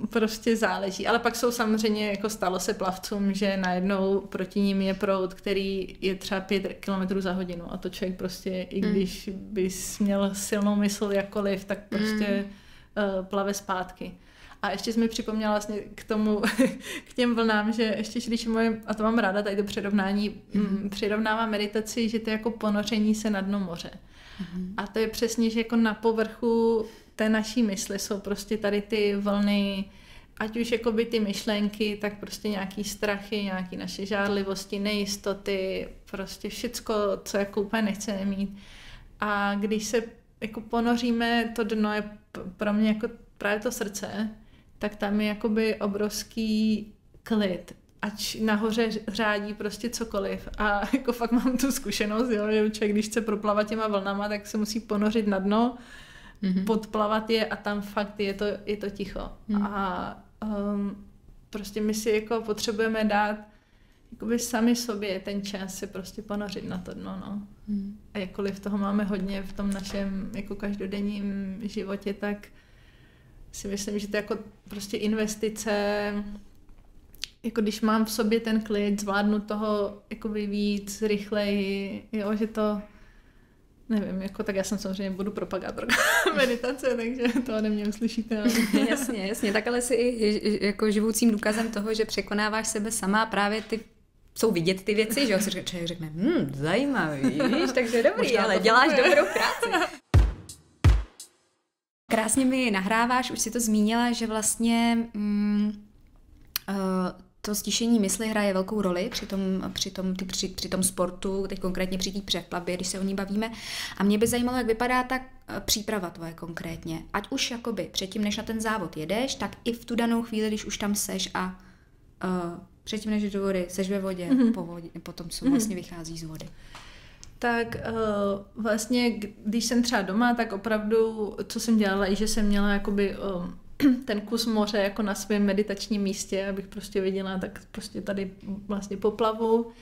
uh, prostě záleží. Ale pak jsou samozřejmě, jako stalo se plavcům, že najednou proti ním je proud, který je třeba 5 km za hodinu a to člověk prostě, i mm. když bys měl silnou mysl jakkoliv, tak prostě mm. uh, plave zpátky. A ještě jsi mi připomněla vlastně k tomu, k těm vlnám, že ještě když moje, a to mám ráda, tady to přirovnání, mm. přirovnává meditaci, že to je jako ponoření se na dno moře. Mm. A to je přesně, že jako na povrchu té naší mysli jsou prostě tady ty vlny, ať už jakoby ty myšlenky, tak prostě nějaký strachy, nějaký naše žádlivosti, nejistoty, prostě všecko, co jako úplně nechceme mít. A když se jako ponoříme, to dno je pro mě jako právě to srdce, tak tam je jakoby obrovský klid, ať nahoře řádí prostě cokoliv. A jako fakt mám tu zkušenost, jo, že člověk, když chce proplavat těma vlnama, tak se musí ponořit na dno, mm-hmm. podplavat je a tam fakt je to, je to ticho. Mm. A um, prostě my si jako potřebujeme dát jakoby sami sobě ten čas se prostě ponořit na to dno, no. Mm. A jakkoliv toho máme hodně v tom našem jako každodenním životě, tak si myslím, že to je jako prostě investice, jako když mám v sobě ten klid, zvládnu toho jako víc, rychleji, jo, že to nevím, jako tak já jsem samozřejmě budu propagátor meditace, takže to ode mě uslyšíte. jasně, jasně, tak ale jsi i jako živoucím důkazem toho, že překonáváš sebe sama právě ty jsou vidět ty věci, že jo, si člověk řekne, hm, zajímavý, víš, takže dobrý, Možná ale děláš dobrou práci. Krásně mi nahráváš, už si to zmínila, že vlastně mm, uh, to stišení mysli hraje velkou roli při tom, při tom, ty, při, při tom sportu, teď konkrétně při té přeplavbě, když se o ní bavíme. A mě by zajímalo, jak vypadá ta eh, příprava tvoje konkrétně. Ať už jakoby předtím, než na ten závod jedeš, tak i v tu danou chvíli, když už tam seš a uh, předtím, než do vody, seš ve vodě, mm-hmm. po vodě, potom co mm-hmm. vlastně vychází z vody tak uh, vlastně, když jsem třeba doma, tak opravdu, co jsem dělala, i že jsem měla jakoby um, ten kus moře jako na svém meditačním místě, abych prostě viděla, tak prostě tady vlastně poplavu. Uh,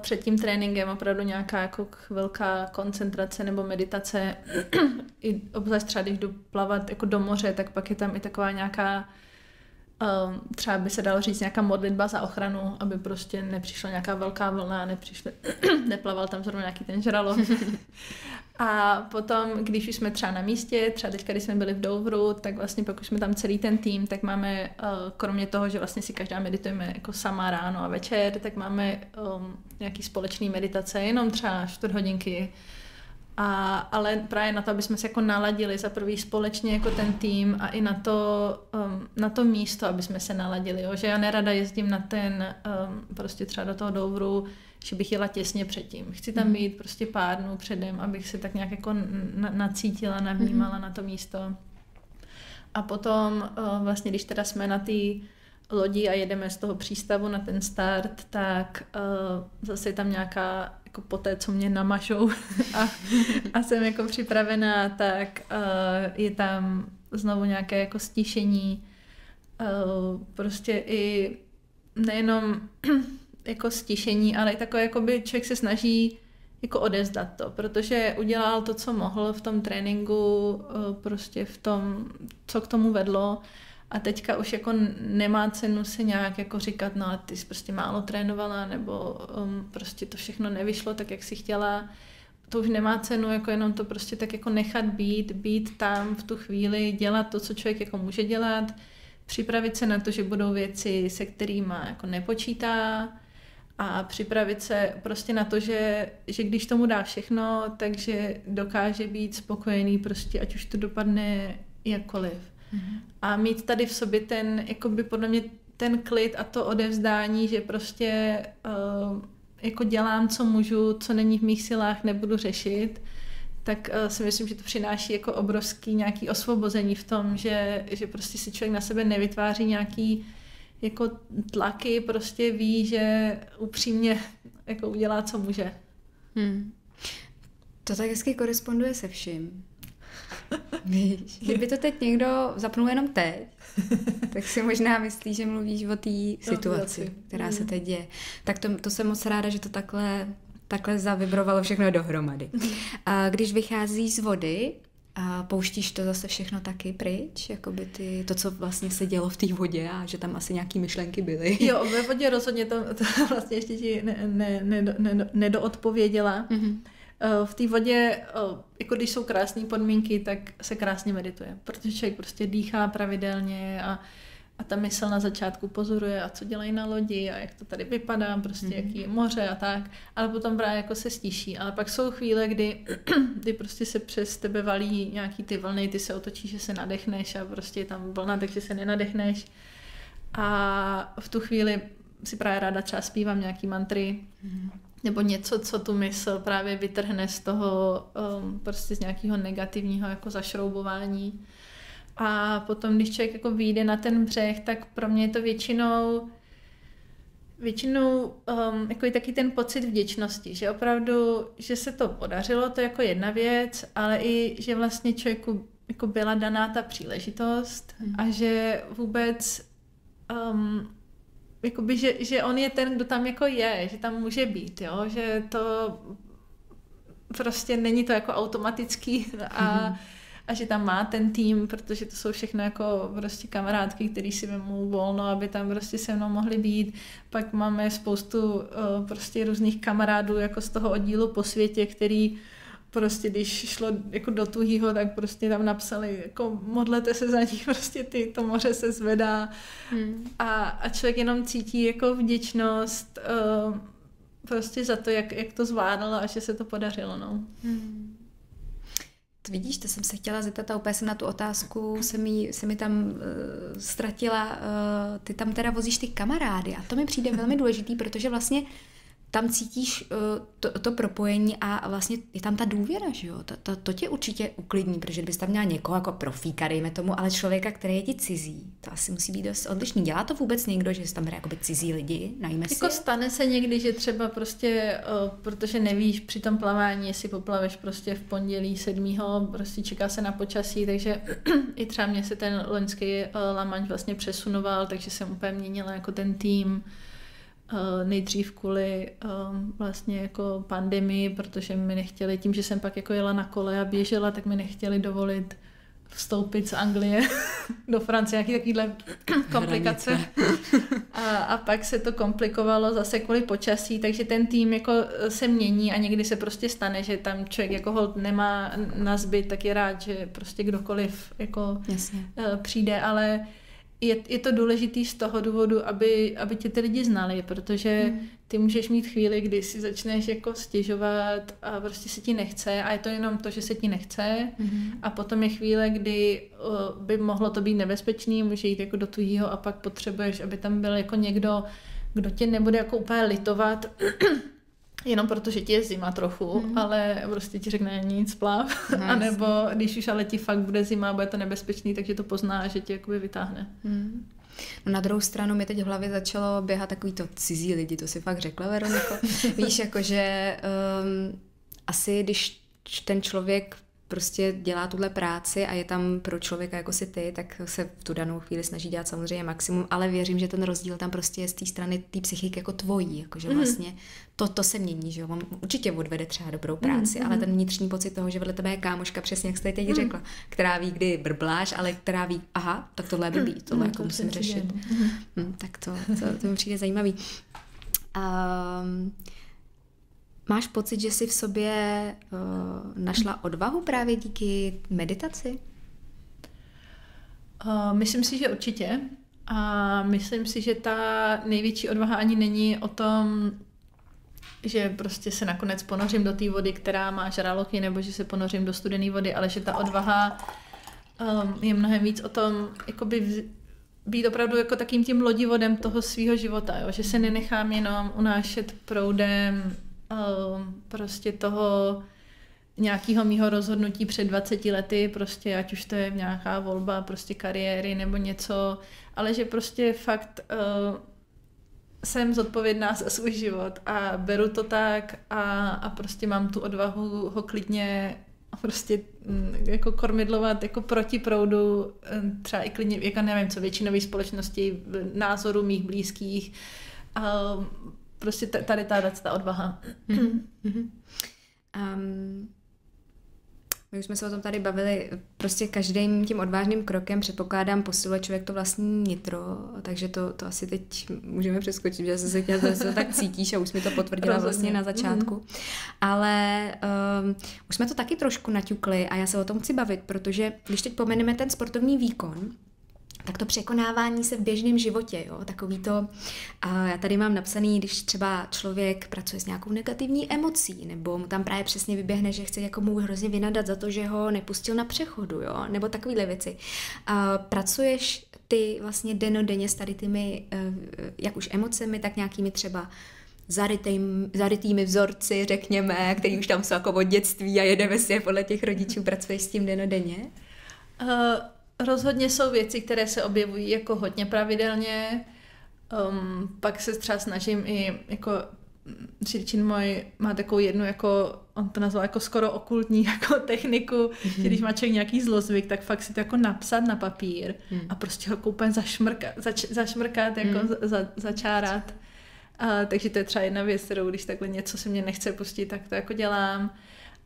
před tím tréninkem opravdu nějaká jako velká koncentrace nebo meditace. I obzvlášť třeba, když jdu plavat jako do moře, tak pak je tam i taková nějaká třeba by se dalo říct nějaká modlitba za ochranu, aby prostě nepřišla nějaká velká vlna a nepřišli, neplaval tam zrovna nějaký ten žralo. a potom, když už jsme třeba na místě, třeba teďka, když jsme byli v Douvru, tak vlastně pokud jsme tam celý ten tým, tak máme, uh, kromě toho, že vlastně si každá meditujeme jako sama ráno a večer, tak máme um, nějaký společný meditace, jenom třeba čtvrt hodinky, a, ale právě na to, aby jsme se jako naladili za prvý společně jako ten tým a i na to, um, na to místo, aby jsme se naladili. Jo? Že já nerada jezdím na ten, um, prostě třeba do toho Douvru, že bych jela těsně předtím. Chci tam mhm. být prostě pár dnů předem, abych se tak nějak jako na, nacítila, navnímala mm-hmm. na to místo. A potom uh, vlastně, když teda jsme na té lodi a jedeme z toho přístavu na ten start, tak uh, zase je tam nějaká, jako po té, co mě namažou a, a jsem jako připravená, tak uh, je tam znovu nějaké jako stišení, uh, prostě i nejenom jako stišení, ale i takové, jako by člověk se snaží jako odezdat to, protože udělal to, co mohl v tom tréninku, prostě v tom, co k tomu vedlo a teďka už jako nemá cenu se nějak jako říkat, no ty jsi prostě málo trénovala, nebo um, prostě to všechno nevyšlo tak, jak si chtěla. To už nemá cenu jako jenom to prostě tak jako nechat být, být tam v tu chvíli, dělat to, co člověk jako může dělat, připravit se na to, že budou věci, se kterými jako nepočítá a připravit se prostě na to, že, že když tomu dá všechno, takže dokáže být spokojený prostě, ať už to dopadne jakkoliv. A mít tady v sobě ten, jakoby podle mě ten klid a to odevzdání, že prostě uh, jako dělám, co můžu, co není v mých silách, nebudu řešit, tak uh, si myslím, že to přináší jako obrovský nějaký osvobození v tom, že, že prostě si člověk na sebe nevytváří nějaký jako tlaky, prostě ví, že upřímně jako udělá, co může. Hmm. To tak hezky koresponduje se vším. Víš, kdyby to teď někdo zapnul jenom teď, tak si možná myslí, že mluvíš o té situaci, která se mm. teď děje. Tak to, to jsem moc ráda, že to takhle, takhle zavibrovalo všechno dohromady. A když vycházíš z vody, a pouštíš to zase všechno taky pryč, jakoby ty, to, co vlastně se dělo v té vodě a že tam asi nějaké myšlenky byly. Jo, ve vodě rozhodně to, to vlastně ještě ti ne, ne, ne, ne, nedoodpověděla. Mm-hmm. Eh, v té vodě, eh, jako když jsou krásné podmínky, tak se krásně medituje, protože člověk prostě dýchá pravidelně a, a ta mysl na začátku pozoruje, a co dělají na lodi a jak to tady vypadá, prostě mm-hmm. jaký je moře a tak, ale potom právě jako se stiší. Ale pak jsou chvíle, kdy, kdy prostě se přes tebe valí nějaký ty vlny, ty se otočíš, že se nadechneš a prostě je tam vlna, takže se nenadechneš. A v tu chvíli si právě ráda třeba zpívám nějaký mantry, mm-hmm nebo něco, co tu mysl právě vytrhne z toho um, prostě z nějakého negativního jako zašroubování. A potom, když člověk jako vyjde na ten břeh, tak pro mě je to většinou většinou um, jako je taky ten pocit vděčnosti, že opravdu, že se to podařilo, to je jako jedna věc, ale i, že vlastně člověku jako byla daná ta příležitost mm. a že vůbec um, jakoby, že, že on je ten, kdo tam jako je, že tam může být, jo, že to prostě není to jako automatický a, a že tam má ten tým, protože to jsou všechno jako prostě kamarádky, který si vemou volno, aby tam prostě se mnou mohli být. Pak máme spoustu uh, prostě různých kamarádů jako z toho oddílu po světě, který prostě když šlo jako do tuhýho, tak prostě tam napsali, jako modlete se za ní, prostě ty, to moře se zvedá hmm. a, a člověk jenom cítí jako vděčnost uh, prostě za to, jak, jak to zvládala a že se to podařilo, no. Hmm. Vidíš, to jsem se chtěla zeptat a úplně jsem na tu otázku, se mi, se mi tam uh, ztratila, uh, ty tam teda vozíš ty kamarády a to mi přijde velmi důležitý, protože vlastně tam cítíš uh, to, to propojení a vlastně je tam ta důvěra, že jo? To, to, to tě určitě uklidní, protože kdybys tam měla někoho jako profíka, dejme tomu, ale člověka, který je ti cizí, to asi musí být dost odlišný. Dělá to vůbec někdo, že jsi tam bere jakoby cizí lidi, najme si? Jako stane se někdy, že třeba prostě, uh, protože nevíš při tom plavání, jestli poplaveš prostě v pondělí sedmýho, prostě čeká se na počasí, takže i třeba mě se ten loňský uh, Lamanč vlastně přesunoval, takže jsem úplně měnila jako ten tým, nejdřív kvůli um, vlastně jako pandemii, protože mi nechtěli, tím, že jsem pak jako jela na kole a běžela, tak mi nechtěli dovolit vstoupit z Anglie do Francie, nějaký takovýhle komplikace. A, a pak se to komplikovalo zase kvůli počasí, takže ten tým jako se mění a někdy se prostě stane, že tam člověk jako hold nemá na zbyt, tak je rád, že prostě kdokoliv jako Jasně. přijde, ale je, je to důležitý z toho důvodu, aby, aby tě ty lidi znali, protože hmm. ty můžeš mít chvíli, kdy si začneš jako stěžovat a prostě se ti nechce a je to jenom to, že se ti nechce hmm. a potom je chvíle, kdy by mohlo to být nebezpečný, může jít jako do tujího a pak potřebuješ, aby tam byl jako někdo, kdo tě nebude jako úplně litovat jenom protože ti je zima trochu, mm. ale prostě ti řekne nic, plav. Nice. A nebo když už ale ti fakt bude zima, bude to nebezpečný, takže to pozná, že tě jakoby vytáhne. Mm. No na druhou stranu mi teď v hlavě začalo běhat takový to cizí lidi, to si fakt řekla, Veroniko. Víš, jakože um, asi když ten člověk prostě dělá tuhle práci a je tam pro člověka jako si ty, tak se v tu danou chvíli snaží dělat samozřejmě maximum, ale věřím, že ten rozdíl tam prostě je z té strany té psychiky jako tvojí, jakože mm. vlastně to, to se mění, že jo, on určitě odvede třeba dobrou práci, mm. ale ten vnitřní pocit toho, že vedle tebe je kámoška, přesně jak jste teď mm. řekla, která ví, kdy brbláš, ale která ví, aha, tak tohle je blbý, tohle mm, jako to musím řešit. Mm, tak to, to, to mi přijde zajímavý. Um, Máš pocit, že jsi v sobě uh, našla odvahu právě díky meditaci? Uh, myslím si, že určitě. A myslím si, že ta největší odvaha ani není o tom, že prostě se nakonec ponořím do té vody, která má žraloky, nebo že se ponořím do studené vody, ale že ta odvaha um, je mnohem víc o tom, jakoby být opravdu jako takým tím lodivodem toho svého života, jo? že se nenechám jenom unášet proudem prostě toho nějakého mýho rozhodnutí před 20 lety, prostě ať už to je nějaká volba prostě kariéry nebo něco, ale že prostě fakt uh, jsem zodpovědná za svůj život a beru to tak a, a prostě mám tu odvahu ho klidně prostě mm, jako kormidlovat jako proti proudu, ehm, třeba i klidně, jako nevím co, většinové společnosti, názoru mých blízkých, uh, prostě tady ta, ta odvaha. Mm-hmm. Um, my už jsme se o tom tady bavili, prostě každým tím odvážným krokem předpokládám posiluje člověk to vlastní nitro, takže to, to asi teď můžeme přeskočit, že se chtěla, to tak cítíš a už mi to potvrdila vlastně na začátku. Mm. Ale um, už jsme to taky trošku naťukli a já se o tom chci bavit, protože když teď pomeneme ten sportovní výkon, tak to překonávání se v běžném životě, jo, takový to, a já tady mám napsaný, když třeba člověk pracuje s nějakou negativní emocí, nebo mu tam právě přesně vyběhne, že chce jako mu hrozně vynadat za to, že ho nepustil na přechodu, jo, nebo takovéhle věci. A pracuješ ty vlastně denodenně s tady těmi, eh, jak už emocemi, tak nějakými třeba zarytým, zarytými vzorci, řekněme, který už tam jsou jako od dětství a jedeme si je podle těch rodičů, pracuješ s tím denodenně? Uh Rozhodně jsou věci, které se objevují jako hodně pravidelně. Um, pak se třeba snažím i jako Širčin můj má takovou jednu jako, on to nazval jako skoro okultní jako techniku, mm-hmm. že když má člověk nějaký zlozvyk, tak fakt si to jako napsat na papír mm. a prostě ho úplně zašmrkat, zač, zašmrkat, jako mm. za, začárat. A, takže to je třeba jedna věc, kterou když takhle něco se mě nechce pustit, tak to jako dělám.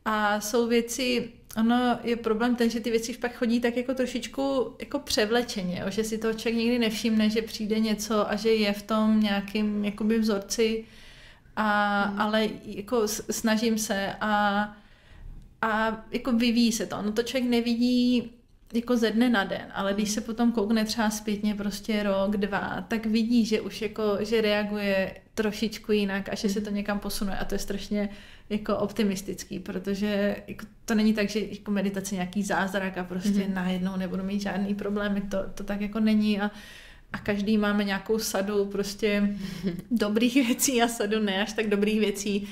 A jsou věci, ono je problém ten, že ty věci pak chodí tak jako trošičku jako převlečeně, jo? že si to člověk nikdy nevšimne, že přijde něco a že je v tom nějakým jakoby vzorci, a, hmm. ale jako snažím se a, a jako vyvíjí se to. No to člověk nevidí jako ze dne na den, ale když se potom koukne třeba zpětně prostě rok, dva, tak vidí, že už jako, že reaguje trošičku jinak a že se to někam posunuje a to je strašně jako optimistický, protože jako to není tak, že jako meditace nějaký zázrak a prostě mm-hmm. najednou nebudu mít žádný problémy, to, to tak jako není a a každý máme nějakou sadu prostě dobrých věcí a sadu ne až tak dobrých věcí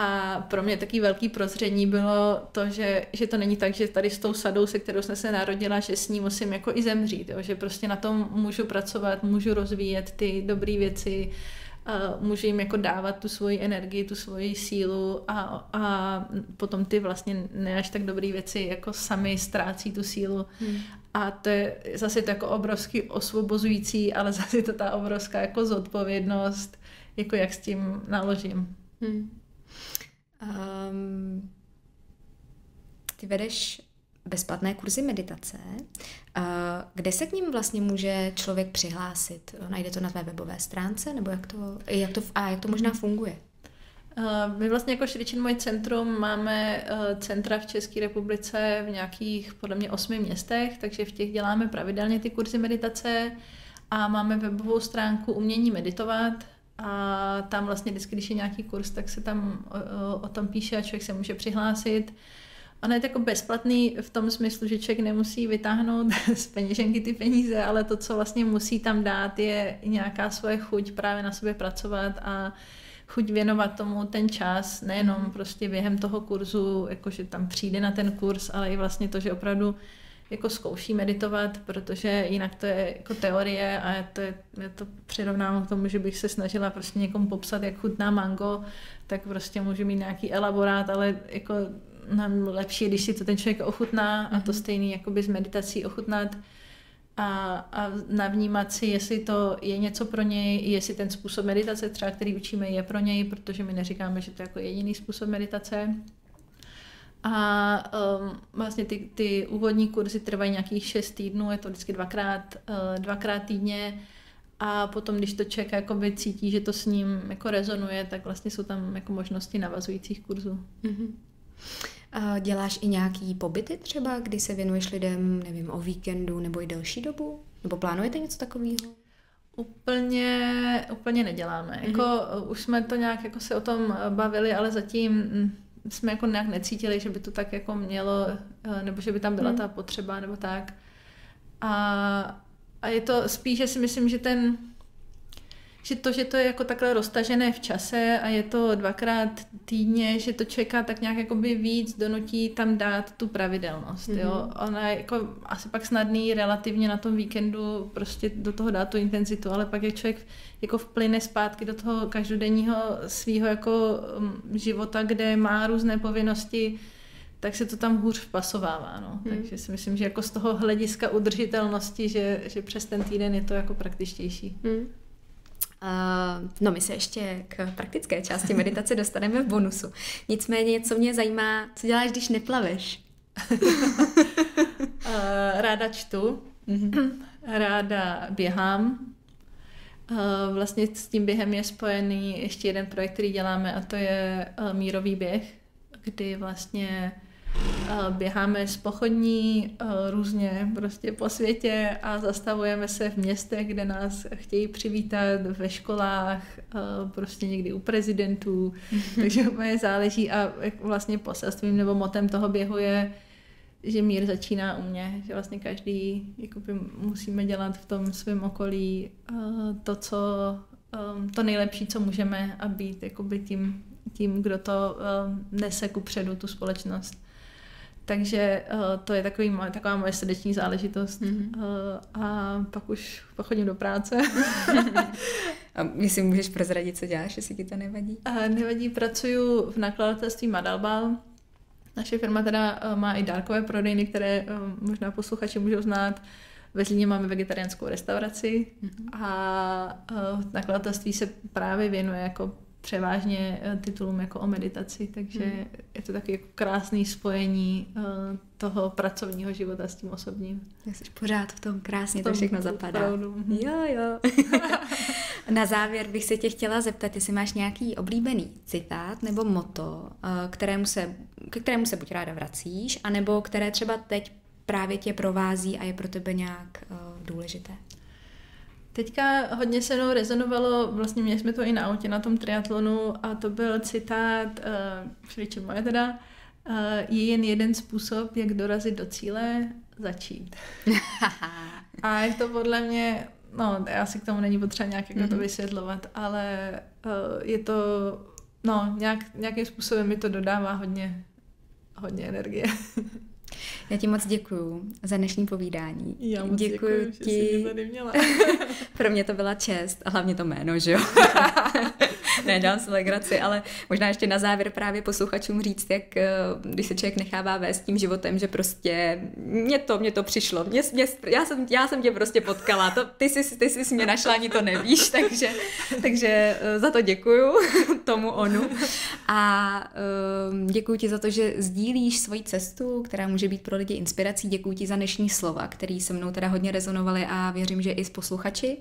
a pro mě taky velký prozření bylo to, že, že to není tak, že tady s tou sadou, se kterou jsem se narodila, že s ní musím jako i zemřít, jo? že prostě na tom můžu pracovat, můžu rozvíjet ty dobré věci, uh, můžu jim jako dávat tu svoji energii, tu svoji sílu a, a potom ty vlastně ne až tak dobré věci jako sami ztrácí tu sílu. Hmm. A to je zase to jako obrovský osvobozující, ale zase to ta obrovská jako zodpovědnost, jako jak s tím naložím. Hmm. Um, ty vedeš bezplatné kurzy meditace. Kde se k ním vlastně může člověk přihlásit? Najde to na tvé webové stránce? Nebo jak to, jak to, a jak to možná funguje? Uh, my vlastně jako Šričin Můj centrum máme uh, centra v České republice v nějakých podle mě osmi městech, takže v těch děláme pravidelně ty kurzy meditace a máme webovou stránku Umění meditovat, a tam vlastně vždycky, když je nějaký kurz, tak se tam o, o tom píše a člověk se může přihlásit. Ono je to jako bezplatný v tom smyslu, že člověk nemusí vytáhnout z peněženky ty peníze, ale to, co vlastně musí tam dát, je nějaká svoje chuť právě na sobě pracovat a chuť věnovat tomu ten čas, nejenom mhm. prostě během toho kurzu, jakože tam přijde na ten kurz, ale i vlastně to, že opravdu jako zkouší meditovat, protože jinak to je jako teorie a to je, je to přirovnám k tomu, že bych se snažila prostě někomu popsat, jak chutná mango, tak prostě můžu mít nějaký elaborát, ale jako nám lepší, když si to ten člověk ochutná a to mhm. stejný jakoby s meditací ochutnat a, a navnímat si, jestli to je něco pro něj, jestli ten způsob meditace třeba, který učíme, je pro něj, protože my neříkáme, že to je jako jediný způsob meditace. A um, vlastně ty, ty úvodní kurzy trvají nějakých šest týdnů, je to vždycky dvakrát, uh, dvakrát týdně a potom, když to člověk jakoby cítí, že to s ním jako rezonuje, tak vlastně jsou tam jako možnosti navazujících kurzů. Mm-hmm. Děláš i nějaký pobyty třeba, kdy se věnuješ lidem, nevím, o víkendu nebo i delší dobu? Nebo plánujete něco takového? Úplně, úplně neděláme. Mm-hmm. Jako, už jsme to nějak jako se o tom bavili, ale zatím mm, jsme jako nějak necítili, že by to tak jako mělo, eh, nebo že by tam byla mm. ta potřeba, nebo tak. A, a je to spíš, že si myslím, že ten že to, že to je jako takhle roztažené v čase a je to dvakrát týdně, že to čeká tak nějak jakoby víc donutí tam dát tu pravidelnost, mm-hmm. jo. Mhm. Ona je jako asi pak snadný relativně na tom víkendu prostě do toho dát tu intenzitu, ale pak je člověk jako vplyne zpátky do toho každodenního svého jako mm, života, kde má různé povinnosti, tak se to tam hůř vpasovává. No. Hmm. Takže si myslím, že jako z toho hlediska udržitelnosti, že, že přes ten týden je to jako praktičtější. Hmm. No my se ještě k praktické části meditace dostaneme v bonusu. Nicméně, co mě zajímá, co děláš, když neplaveš? uh, ráda čtu, mm-hmm. ráda běhám. Uh, vlastně s tím během je spojený ještě jeden projekt, který děláme a to je uh, mírový běh, kdy vlastně Běháme z pochodní různě prostě po světě a zastavujeme se v městech, kde nás chtějí přivítat ve školách, prostě někdy u prezidentů, takže úplně záleží a vlastně poselstvím nebo motem toho běhu je, že mír začíná u mě, že vlastně každý jakoby, musíme dělat v tom svém okolí to, co to nejlepší, co můžeme a být jakoby tím, tím, kdo to nese ku předu tu společnost. Takže uh, to je takový, taková moje srdeční záležitost. Mm-hmm. Uh, a pak už pochodím do práce. a si můžeš prozradit, co děláš, jestli ti to nevadí? Uh, nevadí, pracuji v nakladatelství Madalbal. Naše firma teda uh, má i dárkové prodejny, které uh, možná posluchači můžou znát. Ve Zlíně máme vegetariánskou restauraci mm-hmm. a uh, nakladatelství se právě věnuje jako převážně eh, titulům jako o meditaci, takže hmm. je to taky jako krásné spojení uh, toho pracovního života s tím osobním. Jsi pořád v tom krásně, v tom, to všechno zapadá. Pravdu. Mhm. Jo, jo. Na závěr bych se tě chtěla zeptat, jestli máš nějaký oblíbený citát nebo moto, uh, kterému se, ke kterému se buď ráda vracíš, anebo které třeba teď právě tě provází a je pro tebe nějak důležité. Teďka hodně se mnou rezonovalo, vlastně měli jsme to i na autě na tom triatlonu a to byl citát, uh, moje teda, uh, je jen jeden způsob, jak dorazit do cíle, začít. a je to podle mě, no já si k tomu není potřeba nějak jako mm-hmm. to mhm. vysvětlovat, ale uh, je to, no nějak, nějakým způsobem mi to dodává hodně, hodně energie. Já ti moc děkuju za dnešní povídání. Já moc děkuju, děkuju ti. že jsi mě tady měla. Pro mě to byla čest a hlavně to jméno, že jo? ne, dám si legraci, ale možná ještě na závěr právě posluchačům říct, jak eh, když se člověk nechává vést tím životem, že prostě mě to, mě to přišlo, mě, mě, já, jsem, já jsem tě prostě potkala, to, ty, jsi, ty jsi mě našla, ani to nevíš, takže, takže eh, za to děkuju tomu onu. A um, děkuji ti za to, že sdílíš svoji cestu, která může být pro lidi inspirací, děkuji ti za dnešní slova, který se mnou teda hodně rezonovaly a věřím, že i s posluchači.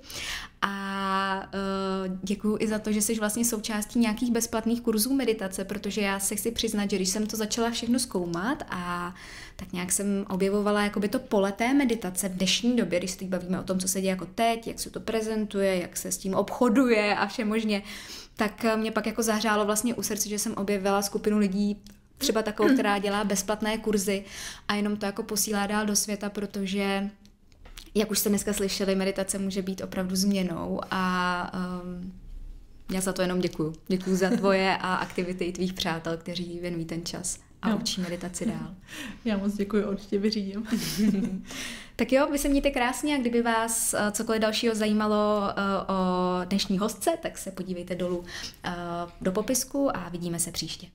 A uh, děkuji i za to, že jsi vlastně součástí nějakých bezplatných kurzů meditace, protože já se chci přiznat, že když jsem to začala všechno zkoumat a tak nějak jsem objevovala jakoby to poleté meditace v dnešní době, když se teď bavíme o tom, co se děje jako teď, jak se to prezentuje, jak se s tím obchoduje a vše možně, tak mě pak jako zahřálo vlastně u srdce, že jsem objevila skupinu lidí, třeba takovou, která dělá bezplatné kurzy a jenom to jako posílá dál do světa, protože jak už jste dneska slyšeli, meditace může být opravdu změnou a um, já za to jenom děkuju. Děkuju za tvoje a aktivity i tvých přátel, kteří věnují ten čas. a no. učí meditaci dál. Já moc děkuji, určitě vyřídím. tak jo, vy se mějte krásně a kdyby vás uh, cokoliv dalšího zajímalo uh, o dnešní hostce, tak se podívejte dolů uh, do popisku a vidíme se příště.